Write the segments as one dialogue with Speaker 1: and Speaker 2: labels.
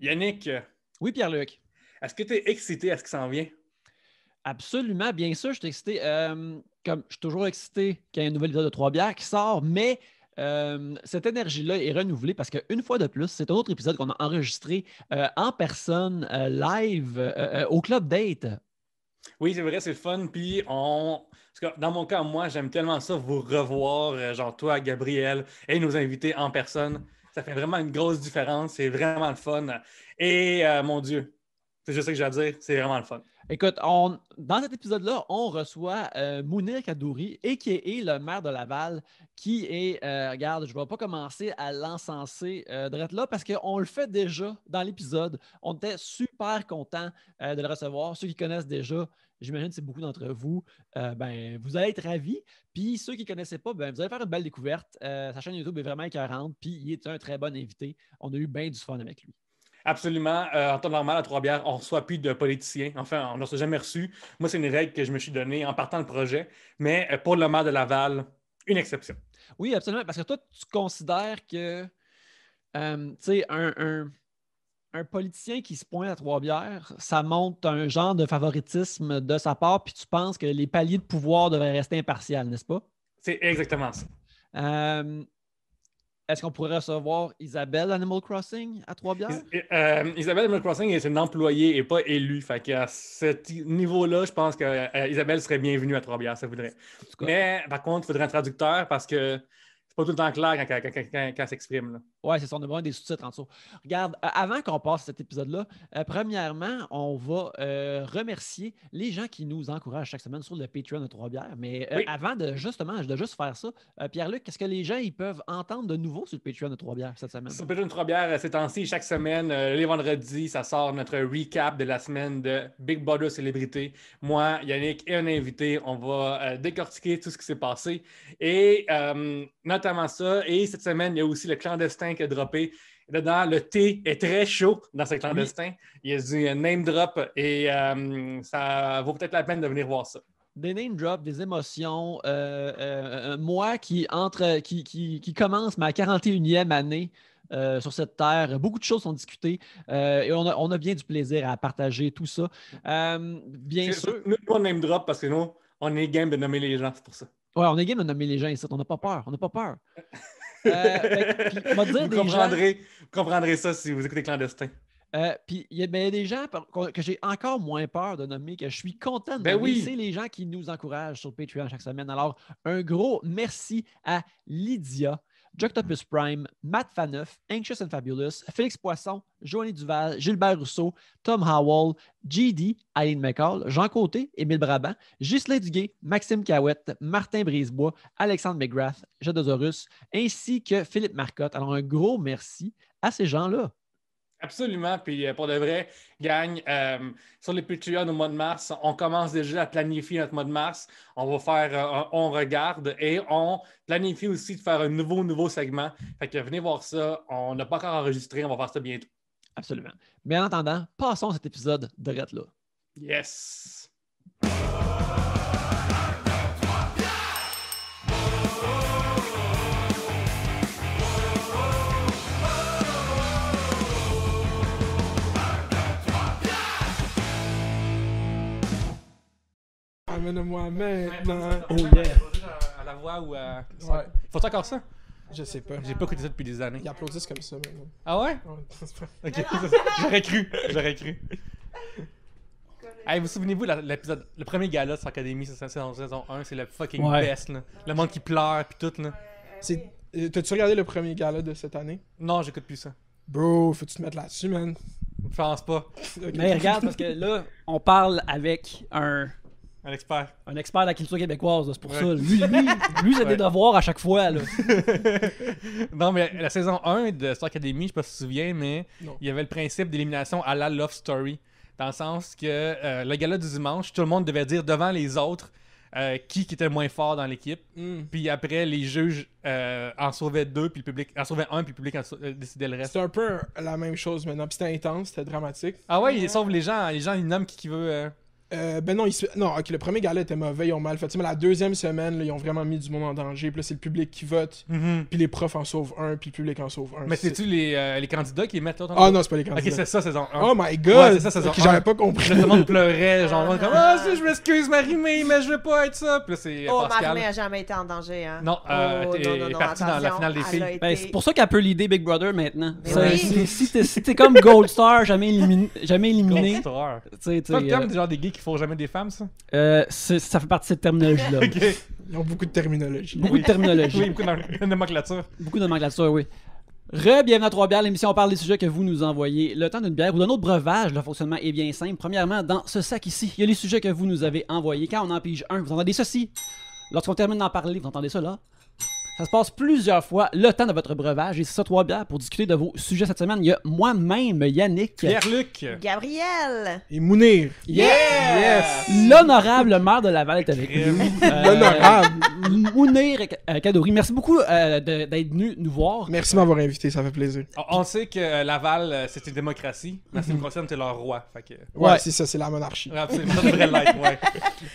Speaker 1: Yannick,
Speaker 2: Oui, Pierre-Luc.
Speaker 1: est-ce que tu es excité à ce qui s'en vient?
Speaker 2: Absolument, bien sûr, je suis excité. Euh, comme je suis toujours excité qu'il y ait un nouvel épisode de Trois bières qui sort, mais euh, cette énergie-là est renouvelée parce qu'une fois de plus, c'est un autre épisode qu'on a enregistré euh, en personne, live, au Club Date.
Speaker 1: Oui, c'est vrai, c'est fun. Puis, on... dans mon cas, moi, j'aime tellement ça, vous revoir, genre toi, Gabriel, et nos invités en personne. Ça fait vraiment une grosse différence. C'est vraiment le fun. Et, euh, mon Dieu, c'est juste ça que j'ai à dire. C'est vraiment le fun.
Speaker 2: Écoute, dans cet épisode-là, on reçoit euh, Mounir Kadouri, et qui est le maire de Laval, qui est, euh, regarde, je ne vais pas commencer à l'encenser euh, de là parce qu'on le fait déjà dans l'épisode. On était super contents euh, de le recevoir. Ceux qui connaissent déjà, j'imagine que c'est beaucoup d'entre vous, euh, ben, vous allez être ravis. Puis ceux qui ne connaissaient pas, ben, vous allez faire une belle découverte. Euh, sa chaîne YouTube est vraiment écœurante, puis il est un très bon invité. On a eu bien du fun avec lui.
Speaker 1: Absolument. Euh, en temps normal, à Trois-Bières, on ne reçoit plus de politiciens. Enfin, on ne s'est jamais reçu. Moi, c'est une règle que je me suis donnée en partant le projet. Mais euh, pour le maire de Laval, une exception.
Speaker 2: Oui, absolument. Parce que toi, tu considères que euh, tu sais, un, un- un politicien qui se pointe à Trois-Bières, ça montre un genre de favoritisme de sa part, puis tu penses que les paliers de pouvoir devraient rester impartials, n'est-ce pas?
Speaker 1: C'est exactement ça.
Speaker 2: Euh, Est-ce qu'on pourrait recevoir Isabelle Animal Crossing à Trois-Bières?
Speaker 1: Is- euh, Isabelle Animal Crossing est une employée et pas élue. Fait qu'à ce niveau-là, je pense que euh, Isabelle serait bienvenue à Trois-Bières, ça voudrait. Mais par contre, il faudrait un traducteur parce que c'est pas tout le temps clair quand- quand- quand elle s'exprime.
Speaker 2: Ouais, c'est ça, on a besoin des sous-titres en dessous. Regarde, euh, avant qu'on passe à cet épisode-là, euh, premièrement, on va euh, remercier les gens qui nous encouragent chaque semaine sur le Patreon de Trois-Bières. Mais
Speaker 1: Oui.
Speaker 2: avant de justement, de juste faire ça, Pierre-Luc, qu'est-ce que les gens ils peuvent entendre de nouveau sur le Patreon de Trois-Bières cette semaine?
Speaker 1: Sur Pedro trois bières, euh, ces temps-ci, chaque semaine, les vendredis, ça sort notre recap de la semaine de Big Brother Célébrité. Moi, Yannick et un invité, on va décortiquer tout ce qui s'est passé. Et notamment ça. Et cette semaine, il y a aussi le clandestin qui a droppé. Dedans, le thé est très chaud dans ce clandestin. Il y a du name drop et euh, ça vaut peut-être la peine de venir voir ça.
Speaker 2: Des name drops, des émotions. euh, euh, moi qui, entre, qui, qui, qui commence ma 41e année euh, sur cette terre, beaucoup de choses sont discutées et on a, on a bien du plaisir à partager tout ça. Bien sûr.
Speaker 1: Nous, on name drop parce que nous, on est game de nommer les gens, c'est pour ça.
Speaker 2: Ouais, on est game de nommer les gens ici. On n'a pas peur. On n'a pas peur. Euh, fait puis, dire
Speaker 1: vous,
Speaker 2: des gens,
Speaker 1: comprendrez, vous comprendrez ça si vous écoutez Clandestin.
Speaker 2: euh, puis il y, a ben, il y a des gens que j'ai encore moins peur de nommer, que je suis content de
Speaker 1: Ben
Speaker 2: nommer.
Speaker 1: oui.
Speaker 2: C'est les gens qui nous encouragent sur Patreon chaque semaine. Alors, un gros merci à Lydia, Joctopus Prime, Matt Faneuf, Anxious and Fabulous, Félix Poisson, Joanie Duval, Gilbert Rousseau, Tom Howell, GD, Aline McCall, Jean Côté, Émile Brabant, Ghislain Duguay, Maxime Cahouette, Martin Brisebois, Alexandre McGrath, Jadosaurus, ainsi que Philippe Marcotte. Alors, un gros merci à ces gens-là.
Speaker 1: Absolument. Puis euh, pour de vrai, gang, euh, sur les Patreon au mois de mars, on commence déjà à planifier notre mois de mars. On va faire euh, un on regarde et on planifie aussi de faire un nouveau, nouveau segment. Fait que venez voir ça. On n'a pas encore enregistré, on va faire ça bientôt.
Speaker 2: Absolument. Mais en attendant, passons à cet épisode de Red là.
Speaker 1: Yes!
Speaker 3: Amène-moi maintenant.
Speaker 2: Oh yeah!
Speaker 1: À la voix ou à.
Speaker 3: Ouais.
Speaker 1: Faut encore ça?
Speaker 3: Je sais pas.
Speaker 1: J'ai pas écouté ça depuis des années.
Speaker 3: Ils applaudissent comme ça maintenant.
Speaker 1: Ah ouais? Ok. J'aurais cru. J'aurais cru. Hey, vous souvenez-vous, l'épisode, le premier gala sur Académie, c'est saison, saison 1, c'est le fucking
Speaker 2: Ouais.
Speaker 1: best. Là. Le monde qui pleure, puis tout. Là.
Speaker 3: C'est- euh, T'as-tu regardé le premier gala de cette année?
Speaker 1: Non, j'écoute plus ça.
Speaker 3: Bro, faut-tu te mettre là-dessus, man?
Speaker 1: Je pense pas.
Speaker 2: Mais regarde, parce que là, on parle avec un,
Speaker 1: Un expert.
Speaker 2: un expert de la culture québécoise. C'est pour
Speaker 1: Ouais.
Speaker 2: ça. Lui, lui, lui c'est
Speaker 1: Ouais.
Speaker 2: des devoirs à chaque fois. Là.
Speaker 1: non, mais la saison 1 de Star Academy, je sais pas si tu te souviens, mais
Speaker 3: Non.
Speaker 1: il y avait le principe d'élimination à la Love Story. Dans le sens que euh, le gala du dimanche, tout le monde devait dire devant les autres euh, qui, qui était le moins fort dans l'équipe.
Speaker 3: Hmm.
Speaker 1: Puis après, les juges euh, en sauvaient deux, puis le public en sauvait un, puis le public en euh, décidait le reste.
Speaker 3: C'était un peu la même chose maintenant. Puis c'était intense, c'était dramatique.
Speaker 1: Ah ouais, ils sauvent les gens. Les gens, ils nomment qui, qui veut. Euh,
Speaker 3: ben non, ils se- non, ok, le premier gala était mauvais, ils ont mal fait. Mais la deuxième semaine, là, ils ont vraiment mis du monde en danger. Puis là, c'est le public qui vote,
Speaker 1: Mhm.
Speaker 3: puis les profs en sauvent un, puis le public en sauve un.
Speaker 1: Mais c'est-tu les, euh, les candidats qui mettent là, ton
Speaker 3: Ah non, c'est pas les
Speaker 1: Ok,
Speaker 3: candidats.
Speaker 1: c'est ça, saison 1.
Speaker 3: oh my god!
Speaker 1: Ouais, c'est ça, saison
Speaker 3: Ok,
Speaker 1: un.
Speaker 3: J'avais pas compris.
Speaker 1: Tout le monde pleurait, genre,
Speaker 4: Ah.
Speaker 1: comme Ah, si, je m'excuse, Marie-Mé, mais je veux pas être ça. Puis là, c'est
Speaker 4: Oh,
Speaker 1: Pascal.
Speaker 4: Marie-Mé a jamais été en danger, hein.
Speaker 1: Non, euh,
Speaker 4: Oh,
Speaker 1: t'es partie dans la finale des filles.
Speaker 4: a été-
Speaker 2: Ben, c'est pour ça qu'elle peut l'idée Big Brother maintenant. Si t'es comme Gold Star, jamais éliminé, jamais éliminé
Speaker 1: Grosse horreur.
Speaker 2: tu sais, tu sais, euh,
Speaker 1: des genre des gays qui font jamais des femmes, ça?
Speaker 2: euh, ça fait partie de cette terminologie-là.
Speaker 1: Ok.
Speaker 3: Ils ont beaucoup de terminologie.
Speaker 2: Beaucoup de terminologie.
Speaker 1: Oui, beaucoup de nomenclature.
Speaker 2: Beaucoup de nomenclature, oui. Re-bienvenue à Trois Bières, l'émission on parle des sujets que vous nous envoyez. Le temps d'une bière ou d'un autre breuvage, le fonctionnement est bien simple. Premièrement, dans ce sac ici, il y a les sujets que vous nous avez envoyés. Quand on en pige un, vous entendez ceci. Lorsqu'on termine d'en parler, vous entendez ça là. Ça se passe plusieurs fois, le temps de votre breuvage. Et c'est ça, Trois Bières, pour discuter de vos sujets cette semaine. Il y a moi-même, Yannick,
Speaker 1: Pierre-Luc.
Speaker 4: Gabriel!
Speaker 3: Et Mounir,
Speaker 1: Yes!
Speaker 2: l'honorable maire de Laval est avec nous. Euh,
Speaker 3: l'honorable.
Speaker 2: Mounir Kadouri, merci beaucoup euh, d'être venu nous voir.
Speaker 3: Merci de m'avoir invité, ça fait plaisir.
Speaker 1: On- On sait que euh, Laval, euh, c'est une démocratie. Mais ce qui me concerne, t'es leur roi. Fait que...
Speaker 3: Ouais,
Speaker 2: Ouais.
Speaker 3: c'est ça, c'est la monarchie.
Speaker 1: Ouais, Absolument, ça devrait l'être, ouais.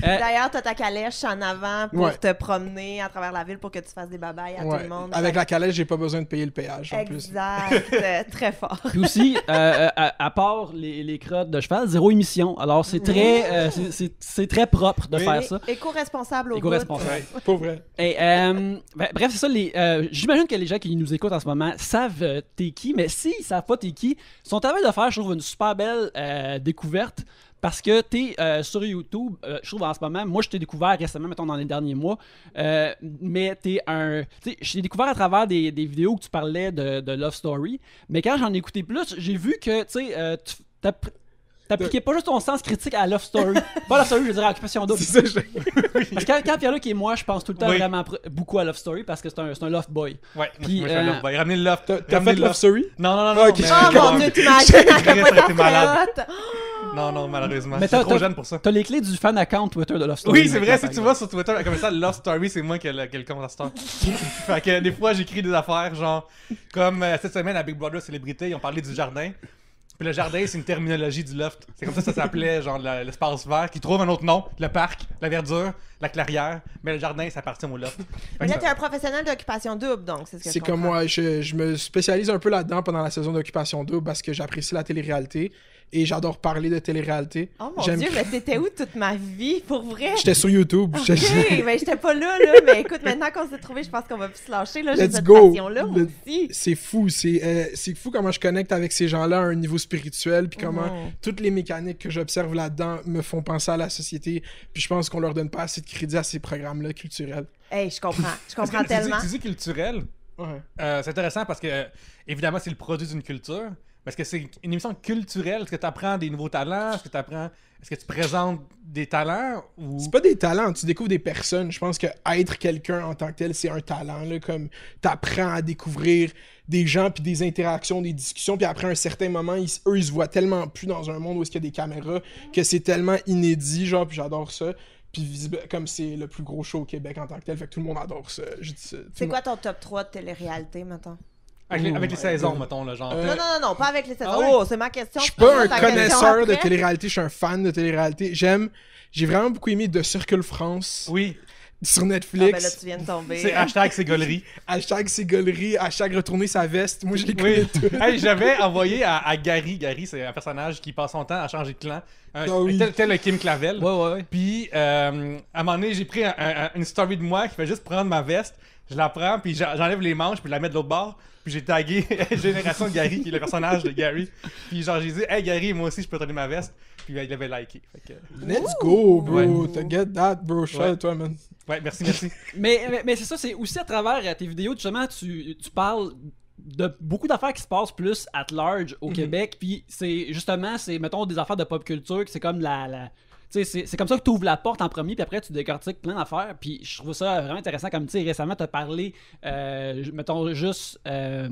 Speaker 4: D'ailleurs, t'as ta calèche en avant pour
Speaker 3: Ouais.
Speaker 4: te promener à travers la ville pour que tu fasses des babayes à
Speaker 3: Ouais.
Speaker 4: tout le monde.
Speaker 3: Avec la calèche, j'ai pas besoin de payer le péage en plus.
Speaker 4: Exact. Euh, Très fort.
Speaker 2: Puis aussi, euh, euh, à, à part les, les crottes de cheval, zéro émission. Alors c'est très, euh, c'est- très propre de
Speaker 1: Oui.
Speaker 2: faire ça.
Speaker 4: Éco-responsable au
Speaker 2: Éco-responsable.
Speaker 3: Pas vrai.
Speaker 2: Et, euh, ben, bref, c'est ça. les, euh, J'imagine que les gens qui nous écoutent en ce moment savent euh, t'es qui, mais s'ils savent pas t'es qui, son travail de faire, je trouve, une super belle euh, découverte. Parce que t'es euh, sur YouTube, euh, je trouve en ce moment, moi je t'ai découvert récemment, mettons dans les derniers mois, euh, mais t'es un. Tu sais, je t'ai découvert à travers des, vidéos où tu parlais de, Love Story, mais quand j'en ai écouté plus, j'ai vu que, tu sais, tu t'appliquais pas juste ton sens critique à Love Story. pas Love Story, je veux dire à Occupation Double.
Speaker 3: C'est ça, je-
Speaker 2: Parce que quand Pierre-Luc et moi, je pense tout le temps
Speaker 1: Oui.
Speaker 2: vraiment beaucoup à Love Story parce que c'est un, c'est un Love Boy.
Speaker 1: Ouais,
Speaker 2: Puis,
Speaker 1: moi, je fais
Speaker 2: euh,
Speaker 1: Love Boy. Ramenez le Love.
Speaker 3: T'as fait Love Story?
Speaker 1: Non, non, non, non.
Speaker 3: Ok.
Speaker 1: mais-
Speaker 4: Oh
Speaker 1: non,
Speaker 4: mon dieu, t'imagines
Speaker 1: malade. Non, non, malheureusement.
Speaker 2: Mais
Speaker 1: suis trop jeune pour ça.
Speaker 2: T'as les clés du fan account Twitter de Love Story.
Speaker 1: Oui, c'est vrai, si tu vas sur Twitter, comme ça, Love Story, c'est moi qui ai le, compte à cette heure. fait que des fois, j'écris des affaires, genre, comme euh, cette semaine à Big Brother Célébrité, ils ont parlé du jardin. Puis le jardin, c'est une terminologie du loft. C'est comme ça que ça s'appelait, genre, l'espace vert, qui trouve un autre nom, le parc, la verdure, la clairière. Mais le jardin, ça appartient au loft.
Speaker 4: Mais là, t'es un professionnel d'occupation double, donc c'est ce que je
Speaker 3: C'est comme moi, je, je me spécialise un peu là-dedans pendant la saison d'Occupation Double parce que j'apprécie la télé-réalité et j'adore parler de télé-réalité.
Speaker 4: Oh mon
Speaker 3: J'aime-
Speaker 4: dieu, mais t'étais où toute ma vie, pour vrai?
Speaker 3: J'étais sur YouTube.
Speaker 4: Ok, mais j'étais pas là, là. Mais écoute, maintenant qu'on s'est trouvé, je pense qu'on va plus se lâcher, là. J'ai
Speaker 3: Let's
Speaker 4: cette
Speaker 3: go.
Speaker 4: passion-là, aussi.
Speaker 3: C'est fou, c'est euh, c'est fou comment je connecte avec ces gens-là à un niveau spirituel, puis comment
Speaker 4: Mhm.
Speaker 3: toutes les mécaniques que j'observe là-dedans me font penser à la société, puis je pense qu'on leur donne pas assez de crédit à ces programmes-là culturels.
Speaker 4: Hey, je comprends. Je comprends
Speaker 1: tu dis-
Speaker 4: tellement.
Speaker 1: Tu dis culturel?
Speaker 3: Ouais.
Speaker 1: Euh, c'est intéressant parce que, euh, évidemment, c'est le produit d'une culture. Parce que c'est une émission culturelle. Est-ce que tu apprends des nouveaux talents? Est-ce que tu apprends. Est-ce que tu présentes des talents? Ou?
Speaker 3: C'est pas des talents, tu découvres des personnes. Je pense que être quelqu'un en tant que tel, c'est un talent. Là, comme t'apprends à découvrir des gens, puis des interactions, des discussions, puis après un certain moment, ils, eux, ils se voient tellement plus dans un monde où est-ce qu'il y a des caméras que c'est tellement inédit, genre, puis j'adore ça. Puis visible- comme c'est le plus gros show au Québec en tant que tel, fait que tout le monde adore ça. Je dis ça.
Speaker 4: C'est quoi ton top 3 de télé-réalité, mettons?
Speaker 1: Avec les,
Speaker 3: Oh
Speaker 1: avec les
Speaker 3: my
Speaker 1: saisons, mettons, là, genre.
Speaker 3: Euh,
Speaker 4: Non, non, non, non, pas avec les saisons.
Speaker 1: ah ouais?
Speaker 4: Oh, c'est ma question.
Speaker 3: Je suis pas un connaisseur de télé-réalité, je suis un fan de télé-réalité. J'aime, j'ai vraiment beaucoup aimé The Circle France
Speaker 1: Oui,
Speaker 3: sur
Speaker 4: Ah,
Speaker 3: Netflix.
Speaker 4: ben là, tu viens de tomber.
Speaker 1: c'est hashtag c'est gaulerie.
Speaker 3: Hashtag c'est gaulerie, hashtag retourner sa veste. Moi, je les connais
Speaker 1: Oui. hey, j'avais envoyé à, à Gary. Gary, c'est un personnage qui passe son temps à changer de clan. Un-
Speaker 3: Ah oui.
Speaker 1: tel, tel le Kim Clavel.
Speaker 2: Ouais, ouais, ouais.
Speaker 1: Puis, euh, à un moment donné, j'ai pris un- un- une story de moi qui fait juste prendre ma veste. Je la prends, puis j'en- j'enlève les manches, puis je la mets de l'autre bord. Puis j'ai tagué Génération de Gary, qui est le personnage de Gary. Puis genre, j'ai dit, hey Gary, moi aussi, je peux te donner ma veste. Puis il avait liké. Fait que,
Speaker 3: Let's go, bro.
Speaker 1: Ouais.
Speaker 3: To get that, bro. Shout
Speaker 1: Ouais.
Speaker 3: toi, man.
Speaker 1: ouais, merci, merci.
Speaker 2: Mais, mais, mais c'est ça, c'est aussi à travers euh, tes vidéos, justement, tu, tu parles de beaucoup d'affaires qui se passent plus at large au Québec. Puis c'est justement, c'est, mettons, des affaires de pop culture, que c'est comme la. la c'est, c'est comme ça que tu ouvres la porte en premier, puis après tu décortiques plein d'affaires. Puis je trouve ça vraiment intéressant. Comme tu sais, récemment, tu as parlé, euh, mettons, juste euh,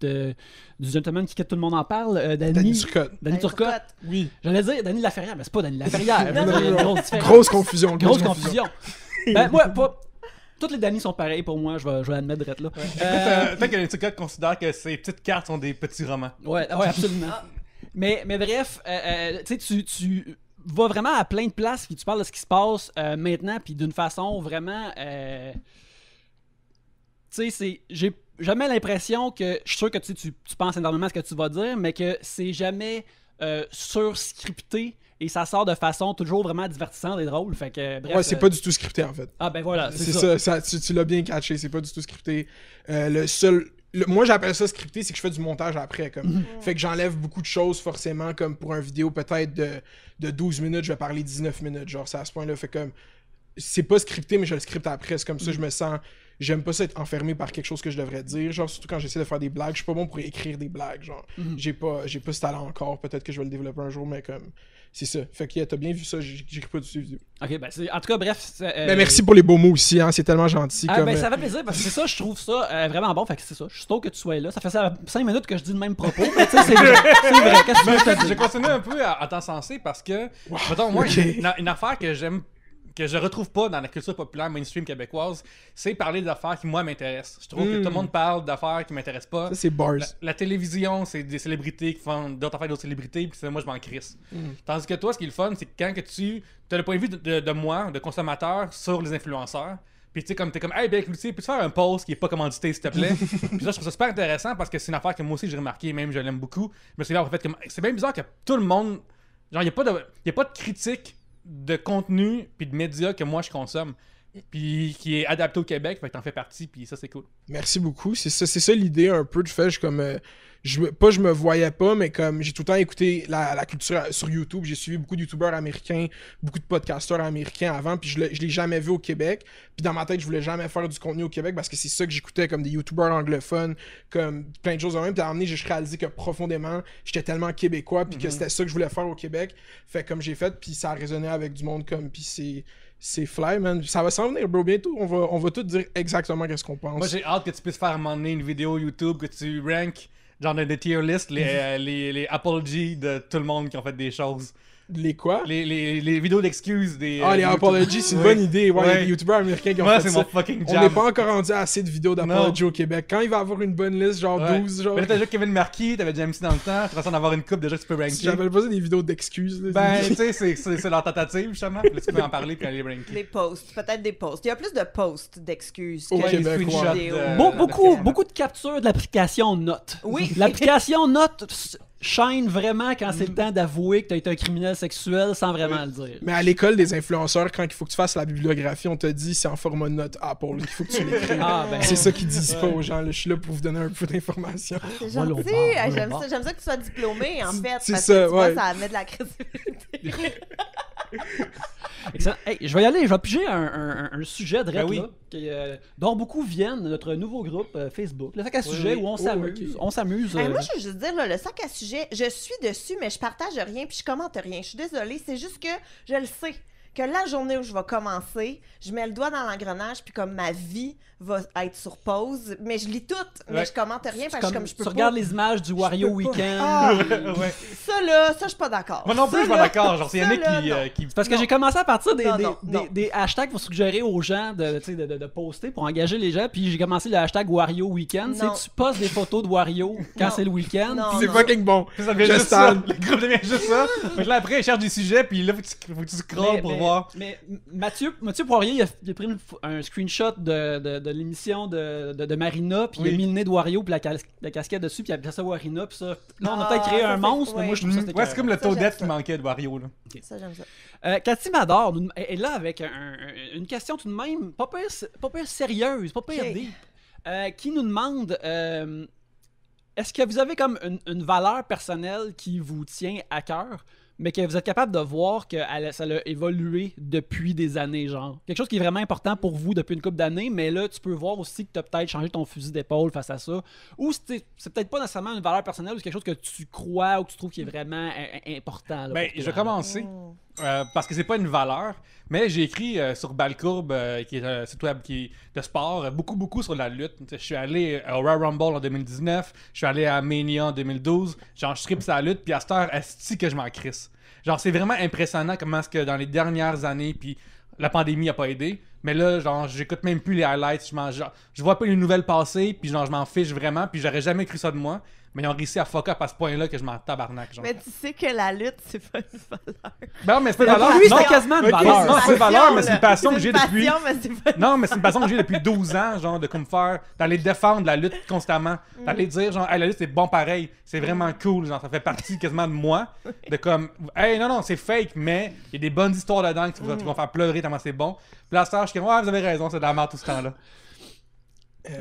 Speaker 2: de, du gentleman qui quitte tout le monde en parle, euh, Danny,
Speaker 3: Danny
Speaker 2: Danny,
Speaker 3: Turcotte.
Speaker 4: Allez,
Speaker 2: Turcotte.
Speaker 3: Oui.
Speaker 2: J'allais dire Danny Laferrière, mais c'est pas Danny Laferrière.
Speaker 4: Non,
Speaker 3: non,
Speaker 2: grosse.
Speaker 3: Grosse confusion.
Speaker 2: Grosse confusion. ben, moi, pas. Toutes les Danny sont pareils pour moi, je vais, je vais là. Euh,
Speaker 1: Euh, Peut-être que les Tucottes considèrent que ces petites cartes sont des petits romans.
Speaker 2: ouais, ouais, absolument. Mais, mais bref, euh, euh, tu sais, tu, vas vraiment à plein de places, puis tu parles de ce qui se passe euh, maintenant, puis d'une façon vraiment. euh, Tu sais, c'est. J'ai jamais l'impression que. Je suis sûr que tu, tu, tu penses énormément à ce que tu vas dire, mais que c'est jamais euh, surscripté et ça sort de façon toujours vraiment divertissante et drôle. Fait que, bref,
Speaker 3: Ouais, c'est
Speaker 2: euh,
Speaker 3: pas du tout scripté en fait.
Speaker 2: Ah, ben voilà,
Speaker 3: C'est ça, ça, tu, tu l'as bien catché, c'est pas du tout scripté. Euh, le seul. Le- moi j'appelle ça scripté, c'est que je fais du montage après. Comme.
Speaker 2: Mhm.
Speaker 3: Fait que j'enlève beaucoup de choses forcément, comme pour un vidéo peut-être de, de 12 minutes, je vais parler 19 minutes. Genre, c'est à ce point-là. Fait comme. C'est pas scripté, mais je le scripte après. C'est comme
Speaker 2: Mhm.
Speaker 3: ça, je me sens. J'aime pas ça être enfermé par quelque chose que je devrais dire. Genre, surtout quand j'essaie de faire des blagues. Je suis pas bon pour écrire des blagues. Genre,
Speaker 2: Mhm.
Speaker 3: j'ai pas, j'ai pas ce talent encore. Peut-être que je vais le développer un jour, mais comme. C'est ça. Fait que t'as bien vu ça, j'ai- j'écris pas dessus.
Speaker 2: Ok, ben c'est- en tout cas, bref. c'est, euh,
Speaker 3: Ben, merci pour les beaux mots aussi, hein, c'est tellement gentil.
Speaker 2: Ah,
Speaker 3: comme,
Speaker 2: ben,
Speaker 3: euh,
Speaker 2: ça fait plaisir parce que c'est ça, je trouve ça euh, vraiment bon. Fait que c'est ça. Je suis stoked que tu sois là. Ça fait 5 minutes que je dis le même propos. mais tu sais, c'est vrai. C'est vrai. Qu'est-ce que tu veux que je te
Speaker 1: Je
Speaker 2: dise?
Speaker 1: continue un peu à, à t'encenser parce que, mettons, moi,
Speaker 3: ok.
Speaker 1: une, une affaire que j'aime, que je retrouve pas dans la culture populaire mainstream québécoise, c'est parler d'affaires qui, moi, m'intéressent. Je trouve que tout le monde parle d'affaires qui m'intéressent pas.
Speaker 3: Ça, c'est bars.
Speaker 1: La, la télévision, c'est des célébrités qui font d'autres affaires d'autres célébrités, puis moi, je m'en crisse.
Speaker 3: Mm.
Speaker 1: Tandis que toi, ce qui est le fun, c'est que quand que tu as le point de vue de, de- de moi, de consommateur, sur les influenceurs, puis tu sais, comme t'es comme, hey, ben, Cloutier, peux-tu faire un post qui est pas commandité, s'il te plaît? puis ça, je trouve ça super intéressant parce que c'est une affaire que moi aussi j'ai remarqué, même je l'aime beaucoup. Mais c'est là, en fait, comme, c'est bien bizarre que tout le monde, genre, il n'y a, pas de- y a pas de critique de contenu puis de médias que moi je consomme, puis qui est adapté au Québec, fait que t'en fais partie, puis ça, c'est cool.
Speaker 3: Merci beaucoup. C'est ça, c'est ça l'idée un peu du fait. Je, comme, euh, je, me- pas je me voyais pas, mais comme j'ai tout le temps écouté la, la culture sur YouTube. J'ai suivi beaucoup de youtubeurs américains, beaucoup de podcasteurs américains avant, puis je l'ai je l'ai jamais vu au Québec. Puis dans ma tête, je voulais jamais faire du contenu au Québec parce que c'est ça que j'écoutais comme des youtubeurs anglophones, comme plein de choses en même. Puis à un moment donné, j'ai réalisé que profondément, j'étais tellement québécois, puis que c'était ça que je voulais faire au Québec. Fait comme j'ai fait, puis ça a résonné avec du monde comme, puis c'est. C'est fly, man. Ça va s'en venir, bro. Bientôt, on va, on va tout dire exactement qu'est-ce qu'on pense.
Speaker 1: Moi, j'ai hâte que tu puisses faire à un moment donné une vidéo YouTube, que tu rank, genre dans des tier list, les, euh, les, les apologies de tout le monde qui ont fait des choses.
Speaker 3: Les quoi?
Speaker 1: Les, les, les vidéos d'excuses des.
Speaker 3: Ah,
Speaker 1: euh,
Speaker 3: les
Speaker 1: YouTube-
Speaker 3: apologies, c'est une
Speaker 1: Ouais.
Speaker 3: bonne idée. Ouais, il y a
Speaker 1: Ouais.
Speaker 3: des youtubeurs américains qui ont
Speaker 1: Moi,
Speaker 3: fait
Speaker 1: c'est
Speaker 3: ça.
Speaker 1: mon fucking
Speaker 3: On
Speaker 1: jam.
Speaker 3: n'est pas encore rendu à assez de vidéos d'apology au Québec. Quand il va avoir une bonne liste, genre
Speaker 1: Ouais.
Speaker 3: 12, genre.
Speaker 1: Mais là, t'as déjà Kevin Marquis, t'avais James dans le temps, tu vas en avoir une coupe déjà que tu peux ranker.
Speaker 3: J'appelle pas ça des vidéos d'excuses. là.
Speaker 1: Ben, tu sais, c'est- leur tentative, justement. Puis là, tu peux en parler puis aller ranker.
Speaker 4: Des posts, peut-être des posts. Il y a plus de posts d'excuses que
Speaker 3: Québec,
Speaker 4: de
Speaker 3: ouais.
Speaker 1: screenshots de- de-
Speaker 2: beaucoup,
Speaker 1: de-
Speaker 2: beaucoup de captures de l'application Note.
Speaker 4: Oui.
Speaker 2: L'application Note shine vraiment quand c'est le temps d'avouer que tu as été un criminel sexuel sans vraiment le dire.
Speaker 3: Mais à l'école des influenceurs, quand il faut que tu fasses la bibliographie, on te dit c'est en format note Apple qu'il faut que tu l'écrives.
Speaker 2: Ah, ben.
Speaker 3: C'est ça qu'ils disent pas aux gens. là. Je suis là pour vous donner un peu d'informations.
Speaker 4: C'est gentil. Ah,
Speaker 2: voilà,
Speaker 4: J'aime ça, que tu sois diplômé, en fait.
Speaker 3: c'est
Speaker 4: parce
Speaker 3: ça,
Speaker 4: que tu vois,
Speaker 3: ouais.
Speaker 4: ça met de la crédibilité.
Speaker 2: Excellent. Hey, je vais y aller, je vais piger un, un- un sujet de
Speaker 1: Ben oui.
Speaker 2: là, qui, euh, dont beaucoup viennent de notre nouveau groupe euh, Facebook. Le sac à sujet
Speaker 1: oui.
Speaker 2: où on
Speaker 3: Oh,
Speaker 2: s'amuse.
Speaker 3: ok.
Speaker 2: On s'amuse.
Speaker 4: Hey,
Speaker 2: euh,
Speaker 4: moi, je veux juste dire, là, le sac à sujet, je suis dessus, mais je partage rien, puis je commente rien. Je suis désolée, c'est juste que je le sais. Que la journée où je vais commencer, je mets le doigt dans l'engrenage, puis comme ma vie va être sur pause, mais je lis tout, mais
Speaker 1: Ouais.
Speaker 4: je commente rien parce que
Speaker 2: comme,
Speaker 4: je peux
Speaker 2: tu
Speaker 4: pas.
Speaker 2: regardes les images du Wario. Weekend.
Speaker 4: Ah,
Speaker 1: ouais.
Speaker 4: ça là, ça je suis pas d'accord.
Speaker 1: Moi non plus,
Speaker 4: Ça,
Speaker 1: je suis pas d'accord. Genre, c'est Yannick qui, euh, qui.
Speaker 2: Parce que j'ai commencé à partir des,
Speaker 4: Non,
Speaker 2: des,
Speaker 4: non,
Speaker 2: des-
Speaker 4: non.
Speaker 2: des hashtags pour suggérer aux gens de, tu sais, de, de- de poster, pour engager les gens. Puis j'ai commencé le hashtag Wario Weekend. Tu tu postes des photos de Wario quand c'est le week-end.
Speaker 3: C'est fucking bon.
Speaker 1: Ça devient juste ça. Le groupe devient juste ça. Là, après, il cherche des sujets, puis là, faut que tu, faut que tu scrolles
Speaker 2: Mais-
Speaker 1: pour voir.
Speaker 2: Mais Mathieu, Mathieu Poirier, il a, pris un screenshot de, de, l'émission de, de, de Marina, puis il a mis le nez de Wario, puis la, cas- la casquette dessus, puis il a appelé ça Warina, puis ça. Là, on a
Speaker 4: Ah,
Speaker 2: peut-être créé un monstre, mais moi, je trouve ça
Speaker 1: Mm.
Speaker 2: c'était
Speaker 1: Ouais, c'est comme le Toadette qui manquait de Wario, là.
Speaker 4: Ça, j'aime ça.
Speaker 2: Euh, Cathy Mador nous- est est là avec un- un- une question tout de même pas pire, pas pire sérieuse, pas pire
Speaker 4: Ok.
Speaker 2: deep, euh, qui nous demande euh, est-ce que vous avez comme une, une valeur personnelle qui vous tient à cœur, mais que vous êtes capable de voir que elle- ça a évolué depuis des années, genre quelque chose qui est vraiment important pour vous depuis une couple d'années, mais là tu peux voir aussi que tu as peut-être changé ton fusil d'épaule face à ça, ou c'est peut-être pas nécessairement une valeur personnelle, ou c'est quelque chose que tu crois ou que tu trouves qui est vraiment euh, important. là,
Speaker 1: Ben, je vais commencer.
Speaker 4: Mm.
Speaker 1: Euh, parce que c'est pas une valeur, mais j'ai écrit euh, sur Balcourbe, euh, qui est un site web qui de sport, beaucoup, beaucoup sur la lutte. Je suis allé au Royal Rumble en 2019, je suis allé à Mania en 2012, genre je tripe sa lutte, puis à cette heure, esti que je m'en crisse. Genre, c'est vraiment impressionnant comment est-ce que dans les dernières années, puis la pandémie a pas aidé, mais là, genre, j'écoute même plus les highlights, je, genre, je vois pas les nouvelles passer, puis genre, je m'en fiche vraiment, puis j'aurais jamais cru ça de moi. Mais ils ont réussi à fuck up à ce point-là que je m'en tabarnak. Genre.
Speaker 4: Mais tu sais que la lutte, c'est pas une valeur.
Speaker 1: Ben non, mais c'est pas une valeur.
Speaker 2: lui,
Speaker 1: non,
Speaker 2: c'est quasiment une valeur.
Speaker 1: non, c'est une valeur, mais c'est une passion que j'ai depuis. Non, mais c'est une passion que j'ai depuis 12 ans, genre, de comme faire, d'aller défendre la lutte constamment, d'aller dire, genre, hey, la lutte c'est bon pareil, c'est vraiment cool, genre, ça fait partie quasiment de moi, de comme, hey, non, non, c'est fake, mais il y a des bonnes histoires dedans qui vont, vont faire pleurer tellement c'est bon. Puis je suis comme, ouais, vous avez raison, c'est de la merde tout ce temps-là.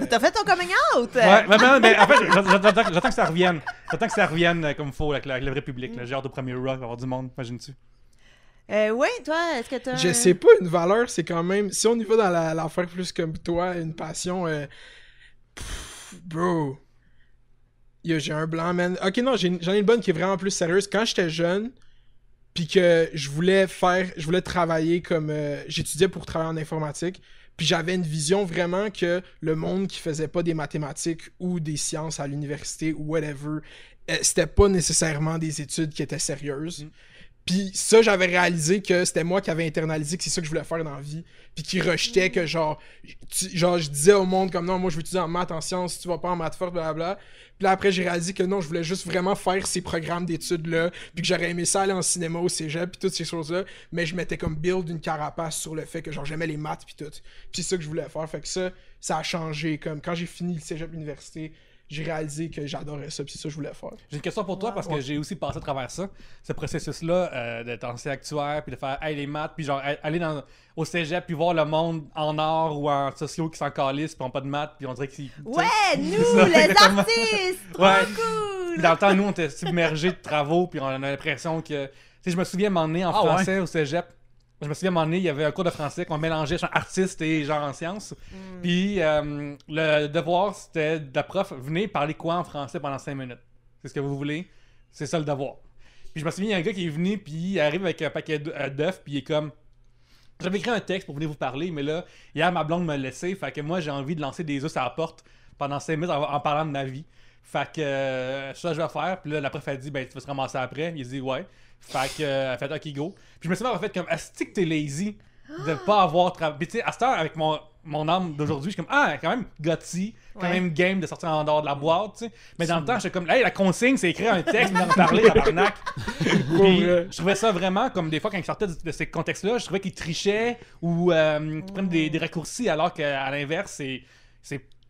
Speaker 4: T'as fait ton coming out!
Speaker 1: Ouais, mais, mais, mais en fait, j'attends- que ça revienne. J'attends que ça revienne euh, comme il faut avec la, avec le vrai public. là. J'ai hâte au premier y avoir du monde, imagines-tu?
Speaker 4: Euh, oui, toi, est-ce que t'as.
Speaker 3: Je sais pas, une valeur, c'est quand même. Si on y va dans la- l'affaire plus comme toi, une passion. euh, pff, bro. J'ai un blanc, man. Ok, non, j'en ai une bonne qui est vraiment plus sérieuse. Quand j'étais jeune, puis que je voulais faire. Je voulais travailler comme. euh, J'étudiais pour travailler en informatique. Puis j'avais une vision vraiment que le monde qui faisait pas des mathématiques ou des sciences à l'université ou whatever, euh, c'était pas nécessairement des études qui étaient sérieuses.
Speaker 1: Mm.
Speaker 3: Puis ça, j'avais réalisé que c'était moi qui avais internalisé que c'est ça que je voulais faire dans la vie. Puis qui rejetait que genre, genre, je disais au monde comme non, moi je veux étudier en maths, en sciences, tu vas pas en maths forte, blablabla. Puis là après, j'ai réalisé que non, je voulais juste vraiment faire ces programmes d'études-là. Puis que j'aurais aimé ça aller en cinéma au cégep, puis toutes ces choses-là. Mais je m'étais comme build une carapace sur le fait que genre j'aimais les maths, puis tout. Puis c'est ça que je voulais faire. Fait que ça, ça a changé. Comme quand j'ai fini le cégep l'université, j'ai réalisé que j'adorais ça, puis c'est ça que je voulais faire.
Speaker 1: J'ai une question pour toi
Speaker 4: Wow.
Speaker 1: parce que j'ai aussi passé à travers ça, ce processus-là euh, d'être ancien actuaire, puis de faire hey, les maths, puis genre aller dans, au cégep, puis voir le monde en art ou en sociaux qui s'en calissent, puis ont pas de maths, puis on dirait qu'ils.
Speaker 4: Ouais, nous,
Speaker 1: ça,
Speaker 4: les
Speaker 1: exactement.
Speaker 4: artistes! Trop
Speaker 1: Ouais.
Speaker 4: cool!
Speaker 1: Dans le temps, nous, on était submergés de travaux, puis on a l'impression que. Tu sais, je me souviens, donné, en
Speaker 2: Ah ouais?
Speaker 1: français, au cégep, je me souviens, à un moment donné, il y avait un cours de français qu'on mélangeait genre artiste et genre en sciences.
Speaker 4: Mm.
Speaker 1: Puis euh, le devoir, c'était de la prof, venez parler quoi en français pendant 5 minutes? C'est ce que vous voulez? C'est ça le devoir. Puis je me souviens, il y a un gars qui est venu, puis il arrive avec un paquet d'œufs, euh, d'œufs, puis il est comme. J'avais écrit un texte pour venir vous parler, mais là, hier, ma blonde m'a laissé. Fait que moi, j'ai envie de lancer des œufs à la porte pendant 5 minutes en, en parlant de ma vie. Fait que euh, ça, je vais faire. Puis là, la prof a dit, ben, tu vas se ramasser après. Il a dit, ouais. Fait que, euh, elle fait, ok, go. Puis je me suis en fait, comme, est-ce que t'es lazy de pas avoir travaillé. Puis tu sais, à cette heure, avec mon, mon âme d'aujourd'hui, je suis comme, ah, quand même gutsy, quand
Speaker 4: Ouais.
Speaker 1: même game de sortir en dehors de la boîte, tu sais. Mais dans le temps, j'étais comme, hey, la consigne, c'est écrire un texte, mais en parler, tabarnak. Puis, je trouvais ça vraiment comme des fois quand ils sortaient de, ces contextes-là, je trouvais qu'ils trichaient ou euh, prennent des, des raccourcis alors qu'à l'inverse, c'est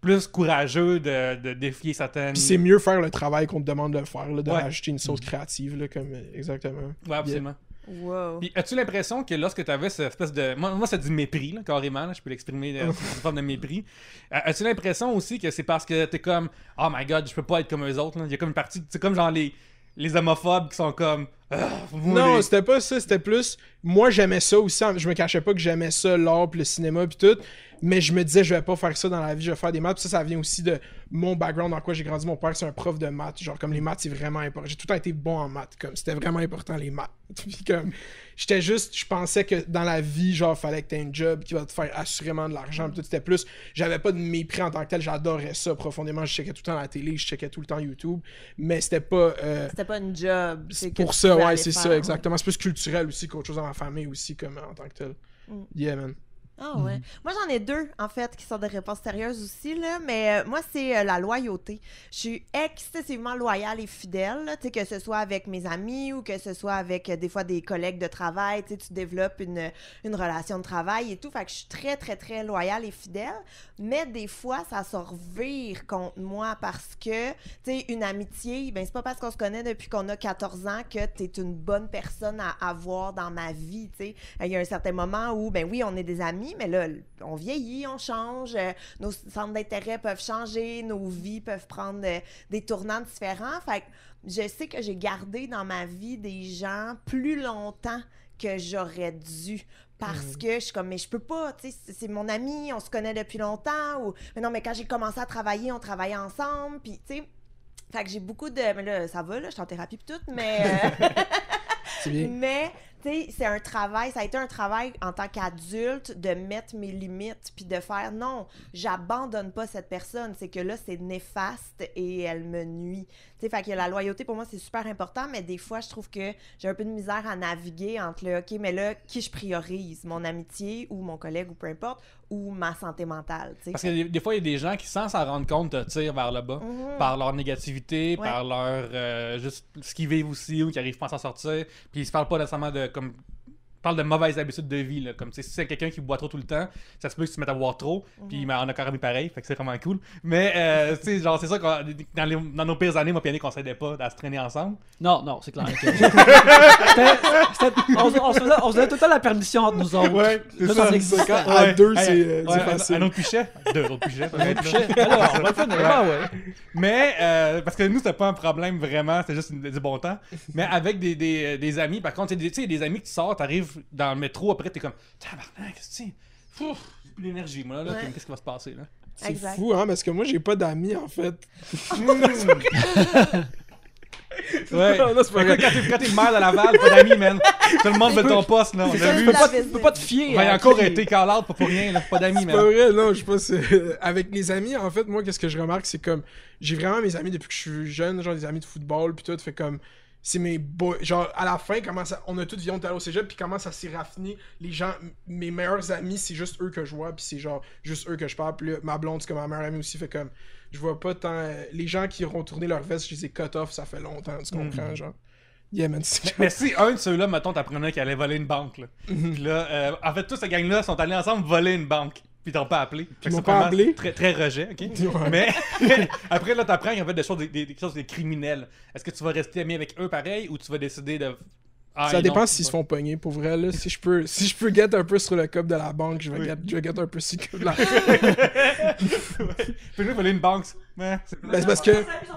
Speaker 1: plus courageux de, de défier certaines.
Speaker 3: Puis c'est mieux faire le travail qu'on te demande de faire, là, de
Speaker 1: Ouais.
Speaker 3: rajouter une sauce créative, là, comme euh, exactement.
Speaker 1: Ouais, absolument.
Speaker 4: Wow.
Speaker 1: Puis as-tu l'impression que lorsque tu avais cette espèce de. Moi, moi c'est du mépris, là, carrément, là, je peux l'exprimer euh, sous une forme de mépris. Euh, as-tu l'impression aussi que c'est parce que t'es comme Oh my god, je peux pas être comme eux autres, là. Il y a comme une partie. C'est comme genre les, les homophobes qui sont comme. Ah,
Speaker 3: Non,
Speaker 1: les-
Speaker 3: c'était pas ça, c'était plus. Moi, j'aimais ça aussi. Je me cachais pas que j'aimais ça, l'art, puis le cinéma, puis tout. Mais je me disais, je vais pas faire ça dans la vie, je vais faire des maths. Puis ça, ça vient aussi de mon background dans quoi j'ai grandi. Mon père, c'est un prof de maths. Genre, comme les maths, c'est vraiment important. J'ai tout le temps été bon en maths. Comme, c'était vraiment important, les maths. Puis comme, j'étais juste, je pensais que dans la vie, genre, fallait que t'aies un job qui va te faire assurément de l'argent. Puis tout, c'était plus. J'avais pas de mépris en tant que tel. J'adorais ça profondément. Je checkais tout le temps la télé, je checkais tout le temps YouTube. Mais c'était pas. euh,
Speaker 4: C'était pas une job. c'est
Speaker 3: pour
Speaker 4: tu
Speaker 3: ça, ouais, c'est ça, exactement. C'est plus culturel aussi qu'autre chose dans ma famille aussi, comme en tant que tel.
Speaker 4: Mm.
Speaker 3: Yeah, man.
Speaker 4: Ah ouais. Moi, j'en ai deux, en fait, qui sont des réponses sérieuses aussi, là. Mais euh, moi, c'est euh, la loyauté. Je suis excessivement loyale et fidèle, là, tu sais, que ce soit avec mes amis ou que ce soit avec, euh, des fois, des collègues de travail. Tu sais, tu développes une, une relation de travail et tout. Fait que je suis très, très, très loyale et fidèle. Mais des fois, ça se revire contre moi parce que, tu sais, une amitié, ben, c'est pas parce qu'on se connaît depuis qu'on a 14 ans que t'es une bonne personne à avoir dans ma vie, tu sais. Il y a un certain moment où, ben oui, on est des amis, mais là, on vieillit, on change, euh, nos centres d'intérêt peuvent changer, nos vies peuvent prendre euh, des tournants différents. Fait que je sais que j'ai gardé dans ma vie des gens plus longtemps que j'aurais dû. Parce que je suis comme, mais je peux pas, tu sais, c'est- mon ami, on se connaît depuis longtemps, ou, mais non, mais quand j'ai commencé à travailler, on travaillait ensemble, puis, tu sais, fait que j'ai beaucoup de, mais là, ça va, là, je suis en thérapie pis tout, mais, euh,
Speaker 3: C'est bien.
Speaker 4: mais, c'est un travail, ça a été un travail en tant qu'adulte de mettre mes limites puis de faire non, j'abandonne pas cette personne. C'est que là, c'est néfaste et elle me nuit. Tu sais, fait que la loyauté pour moi, c'est super important, mais des fois, je trouve que j'ai un peu de misère à naviguer entre le OK, mais là, qui je priorise, mon amitié ou mon collègue ou peu importe, ou ma santé mentale. tu sais.
Speaker 1: Parce que des, des fois, il y a des gens qui, sans s'en rendre compte, te tirent vers le bas.
Speaker 4: Mhm.
Speaker 1: Par leur négativité,
Speaker 4: Ouais.
Speaker 1: par leur. euh, juste ce qu'ils vivent aussi ou qui n'arrivent pas à s'en sortir. Puis ils se parlent pas nécessairement de. comme ils parlent de mauvaises habitudes de vie. Là. Comme si c'est quelqu'un qui boit trop tout le temps, ça se peut que tu te mettes à boire trop. Puis
Speaker 4: Mhm.
Speaker 1: ben, on a quand même pareil, fait que c'est vraiment cool. Mais euh, tu sais, genre, c'est ça qu'on- dans, les- dans nos pires années, moi et Yannick, on s'aidait pas à se traîner ensemble.
Speaker 2: Non, non, c'est clair. que- C'était- c'était- on, se- on se faisait, on se donnait tout le temps la permission entre nous autres.
Speaker 1: Ouais, c'est
Speaker 2: Là,
Speaker 1: ça.
Speaker 3: à deux, c'est euh,
Speaker 1: Ouais,
Speaker 3: c'est
Speaker 1: un-
Speaker 3: facile.
Speaker 1: Un autre pichet. Deux autres pichets. Peut-être, là.
Speaker 2: Alors, on va le faire, ah ouais.
Speaker 1: Mais, euh, parce que nous, c'était pas un problème vraiment, c'était juste une- du bon temps. Mais avec des, des, des amis, par contre, tu sais, des- tu sais, des amis que tu sors, t'arrives dans le métro, après, t'es comme, tabarnak, qu'est-ce que j'ai plus d'énergie, moi, là,
Speaker 4: Ouais.
Speaker 1: qu'est-ce qui va se passer, là?
Speaker 3: C'est fou, hein, parce que moi, j'ai pas d'amis, en fait.
Speaker 1: Ouais.
Speaker 3: Non, c'est pas vrai.
Speaker 1: Quand t'es, quand t'es maire de Laval, pas d'amis, man. Tout le monde veut ton poste, là, on
Speaker 2: Tu peux pas, peux pas te fier.
Speaker 1: Il
Speaker 2: à
Speaker 1: encore été call pas pour rien, là, pas d'amis,
Speaker 3: C'est pas
Speaker 1: man.
Speaker 3: vrai, non, je sais pas. c'est- Avec les amis, en fait, moi, qu'est-ce que je remarque, c'est comme. J'ai vraiment mes amis depuis que je suis jeune, genre des amis de football, puis tout, fait comme. C'est mes boys. Genre, à la fin, comment ça. On a tous viens au cégep, puis comment ça s'est raffiné. Les gens, mes meilleurs amis, c'est juste eux que je vois, puis c'est genre juste eux que je parle. Puis là, ma blonde, c'est comme ma meilleure amie aussi, fait comme. Je vois pas tant. euh, Les gens qui auront tourné leur veste, je les ai cut off, ça fait longtemps, tu comprends, genre. Yeah, man,
Speaker 1: Mais si un de ceux-là, mettons, t'apprenais qu'il allait voler une banque, là. Puis là, euh, en fait, toute cette gang-là sont allés ensemble voler une banque. Puis ils t'ont pas appelé. Que
Speaker 3: m'ont pas appelé?
Speaker 1: Très, très rejet, ok?
Speaker 3: Ouais.
Speaker 1: Mais après, là, t'apprends qu'il y a en fait des choses, des, des- des choses des criminels. Est-ce que tu vas rester ami avec eux pareil ou tu vas décider de. Ah,
Speaker 3: Ça dépend s'ils se font pogner, pour vrai. Là. Si je peux si je peux get un peu sur le cop de la banque, je vais,
Speaker 1: Oui.
Speaker 3: get, je vais get un peu sur le cop de la
Speaker 1: ouais. Puis là, voler une banque. c'est- Ouais, c'est-
Speaker 3: Ben, c'est parce que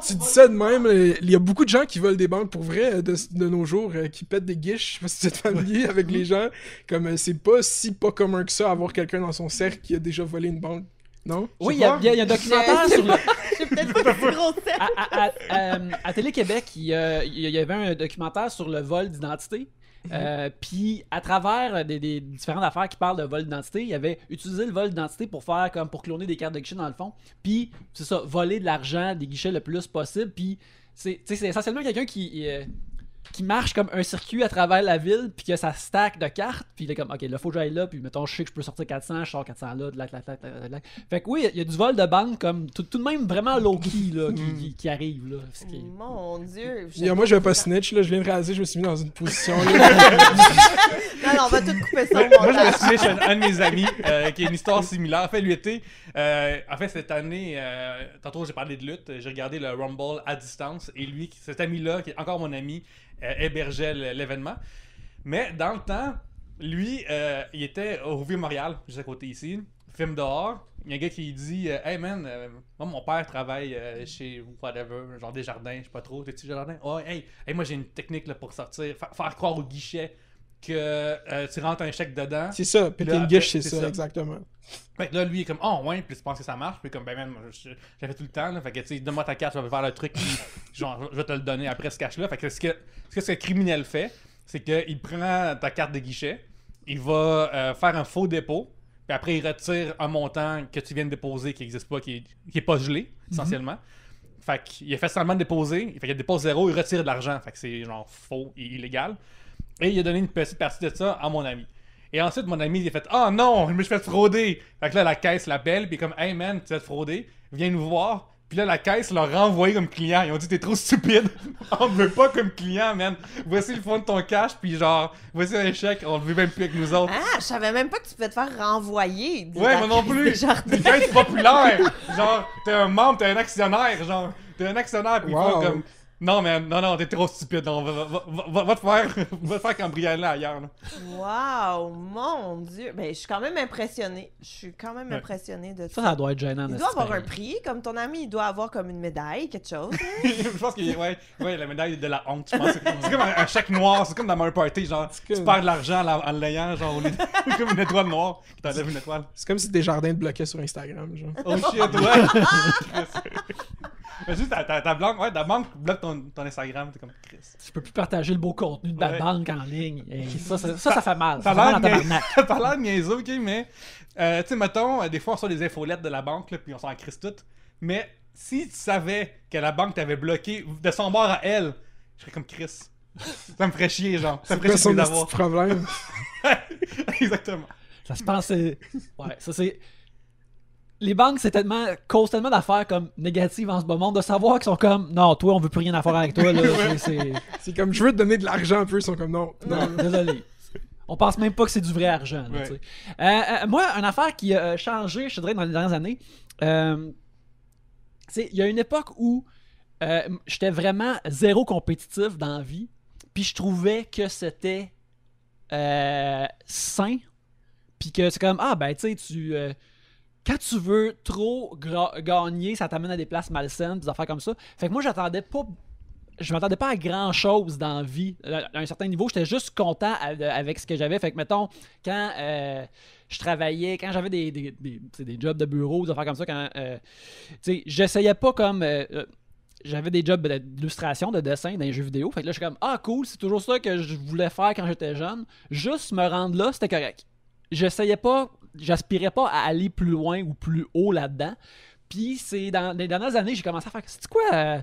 Speaker 3: tu dis ça de même, euh, il y a beaucoup de gens qui volent des banques pour vrai euh, de, de nos jours, euh, qui pètent des guiches. Je sais pas si vous êtes familier avec les gens. Comme euh, c'est pas si pas commun que ça avoir quelqu'un dans son cercle qui a déjà volé une banque. Non?
Speaker 2: Oui, il y, a-
Speaker 1: sais
Speaker 2: il y a il y a un documentaire sur le.
Speaker 4: J'ai peut-être pas de gros sel.
Speaker 2: À, à- à- euh, à Télé-Québec, il y, a- il y avait un documentaire sur le vol d'identité. Euh, Puis, à travers des, des différentes affaires qui parlent de vol d'identité, il avait utilisé le vol d'identité pour faire comme pour cloner des cartes de guichet dans le fond. Puis, c'est ça, voler de l'argent des guichets le plus possible. Puis, c'est tu sais, c'est essentiellement quelqu'un qui. euh, qui marche comme un circuit à travers la ville, puis que ça stack de cartes, puis il est comme, ok, là, faut que j'aille là, puis mettons, je sais que je peux sortir 400, je sors 400 là, de là, de là, de là, de là, de là. Fait que oui, il y a du vol de banque, comme tout, tout de même vraiment low-key, là, qui, qui, qui arrive, là. Ce qui est-
Speaker 4: Mon Dieu.
Speaker 3: Il y a- moi, je vais pas snitch, là, je viens de réaliser, je me suis mis dans une position. Là,
Speaker 4: Non, non, on va tout couper ça au
Speaker 1: Moi, je me chez un, un de mes amis euh, qui a une histoire similaire. En fait, lui était. euh, en fait, cette année, euh, tantôt j'ai parlé de lutte, j'ai regardé le Rumble à distance et lui, cet ami-là, qui est encore mon ami, euh, hébergeait l'événement. Mais dans le temps, lui, euh, il était au Vieux-Montréal, juste à côté ici, film dehors. Il y a un gars qui dit euh, Hey man, moi mon père travaille chez whatever, genre des jardins, je sais pas trop. T'es-tu jardin? Oh, hey, hey, moi j'ai une technique là, pour sortir, fa- faire croire au guichet que euh, tu rentres un chèque dedans.
Speaker 3: c'est ça,
Speaker 1: Là,
Speaker 3: une guiche,
Speaker 1: après,
Speaker 3: c'est ça,
Speaker 1: ça.
Speaker 3: exactement.
Speaker 1: Fait que là, lui, il est comme, oh, ouais, puis tu penses que ça marche, puis comme, ben, man, je- j'avais tout le temps, là. Fait que, tu sais, donne-moi ta carte, je vais faire le truc, puis genre, je vais te le donner après ce cash-là. Fait que ce que ce que ce criminel fait, c'est qu'il prend ta carte de guichet, il va euh, faire un faux dépôt, puis après, il retire un montant que tu viens de déposer qui n'existe pas, qui est, qui est pas gelé, essentiellement. Fait qu'il a fait seulement déposer, fait qu'il dépose zéro, il retire de l'argent, fait que c'est genre faux et illégal. Et il a donné une petite partie de ça à mon ami. Et ensuite, mon ami, il a fait Ah non, je me suis fait frauder. Fait que là, la caisse l'appelle, puis comme Hey man, tu t'es fait frauder, viens nous voir. Puis là, la caisse l'a renvoyé comme client. Ils ont dit T'es trop stupide. on ne veut pas comme client, man. Voici le fond de ton cash, puis genre, voici un chèque, on le veut même plus avec nous autres.
Speaker 4: Ah, je savais même pas que tu pouvais te faire renvoyer.
Speaker 1: Ouais, moi non plus. Puis quand t'es populaire, genre, t'es un membre, t'es un actionnaire, genre, t'es un actionnaire, puis ils font
Speaker 3: Wow.
Speaker 1: comme. Non, man, non, non, t'es trop stupide. Non, va, va, va, te faire, va te faire cambrioler ailleurs. Là.
Speaker 4: Wow, mon Dieu. Ben, je suis quand même impressionnée. Je suis quand même
Speaker 1: Ouais.
Speaker 4: impressionnée de
Speaker 2: Ça,
Speaker 4: ça.
Speaker 2: ça doit être gênant.
Speaker 4: Il doit avoir un prix, comme ton ami, il doit avoir comme une médaille, quelque chose. hein?
Speaker 1: je pense a ouais, ouais, la médaille de la honte, je pense. C'est c'est comme un, un chèque noir, c'est comme dans Mario Party, genre, tu
Speaker 3: comme-
Speaker 1: perds de l'argent en la- en l'ayant, genre, au lieu de- comme une étoile noire qui t'enlève une étoile.
Speaker 3: C'est comme si des jardins te bloquaient sur Instagram, genre.
Speaker 1: Oh shit, ouais! Mais juste ta, ta, ouais, ta banque bloque ton, ton Instagram, t'es comme Chris.
Speaker 2: Tu peux plus partager le beau contenu de ma
Speaker 1: Ouais.
Speaker 2: banque en ligne. Et ça, ça, ça, ça fait mal.
Speaker 1: Ça
Speaker 2: Ça fait mal en
Speaker 1: l'air niaiseux, ok, mais euh, tu sais, mettons, euh, des fois on reçoit des infolettes de la banque, là, puis on s'en crisse toutes. Mais si tu savais que la banque t'avait bloqué de son bord à elle, je serais comme Chris. Ça me ferait chier, genre. Ça me ferait chier d'avoir.
Speaker 3: problème?
Speaker 1: Exactement.
Speaker 2: Ça se pensait. Ouais, ça c'est. Les banques, c'est tellement, causent tellement d'affaires comme négatives en ce moment, de savoir qu'ils sont comme, non, toi, on veut plus rien à faire avec toi, là. C'est-
Speaker 3: comme, je veux te donner de l'argent un peu, ils sont comme, non. non.
Speaker 2: Non, désolé. On pense même pas que c'est du vrai argent. là,
Speaker 1: Ouais.
Speaker 2: Euh, euh, moi, une affaire qui a changé, je te dirais, dans les dernières années, euh, c'est il y a une époque où euh, j'étais vraiment zéro compétitif dans la vie, puis je trouvais que c'était euh, sain, puis que c'est comme, ah ben, tu sais, tu. Quand tu veux trop gagner, ça t'amène à des places malsaines, des affaires comme ça. Fait que moi, j'attendais pas je m'attendais pas à grand chose dans la vie. À un certain niveau, j'étais juste content avec ce que j'avais. Fait que, mettons, quand euh, je travaillais, quand j'avais des, des, jobs de bureau, des affaires comme ça, quand, euh, j'essayais pas comme. euh, j'avais des jobs d'illustration, de dessin dans les jeux vidéo. Fait que là, je suis comme, ah, cool, c'est toujours ça que je voulais faire quand j'étais jeune. Juste me rendre là, c'était correct. J'essayais pas, j'aspirais pas à aller plus loin ou plus haut là-dedans. Puis, c'est dans les dernières années, j'ai commencé à faire, c'est quoi. euh,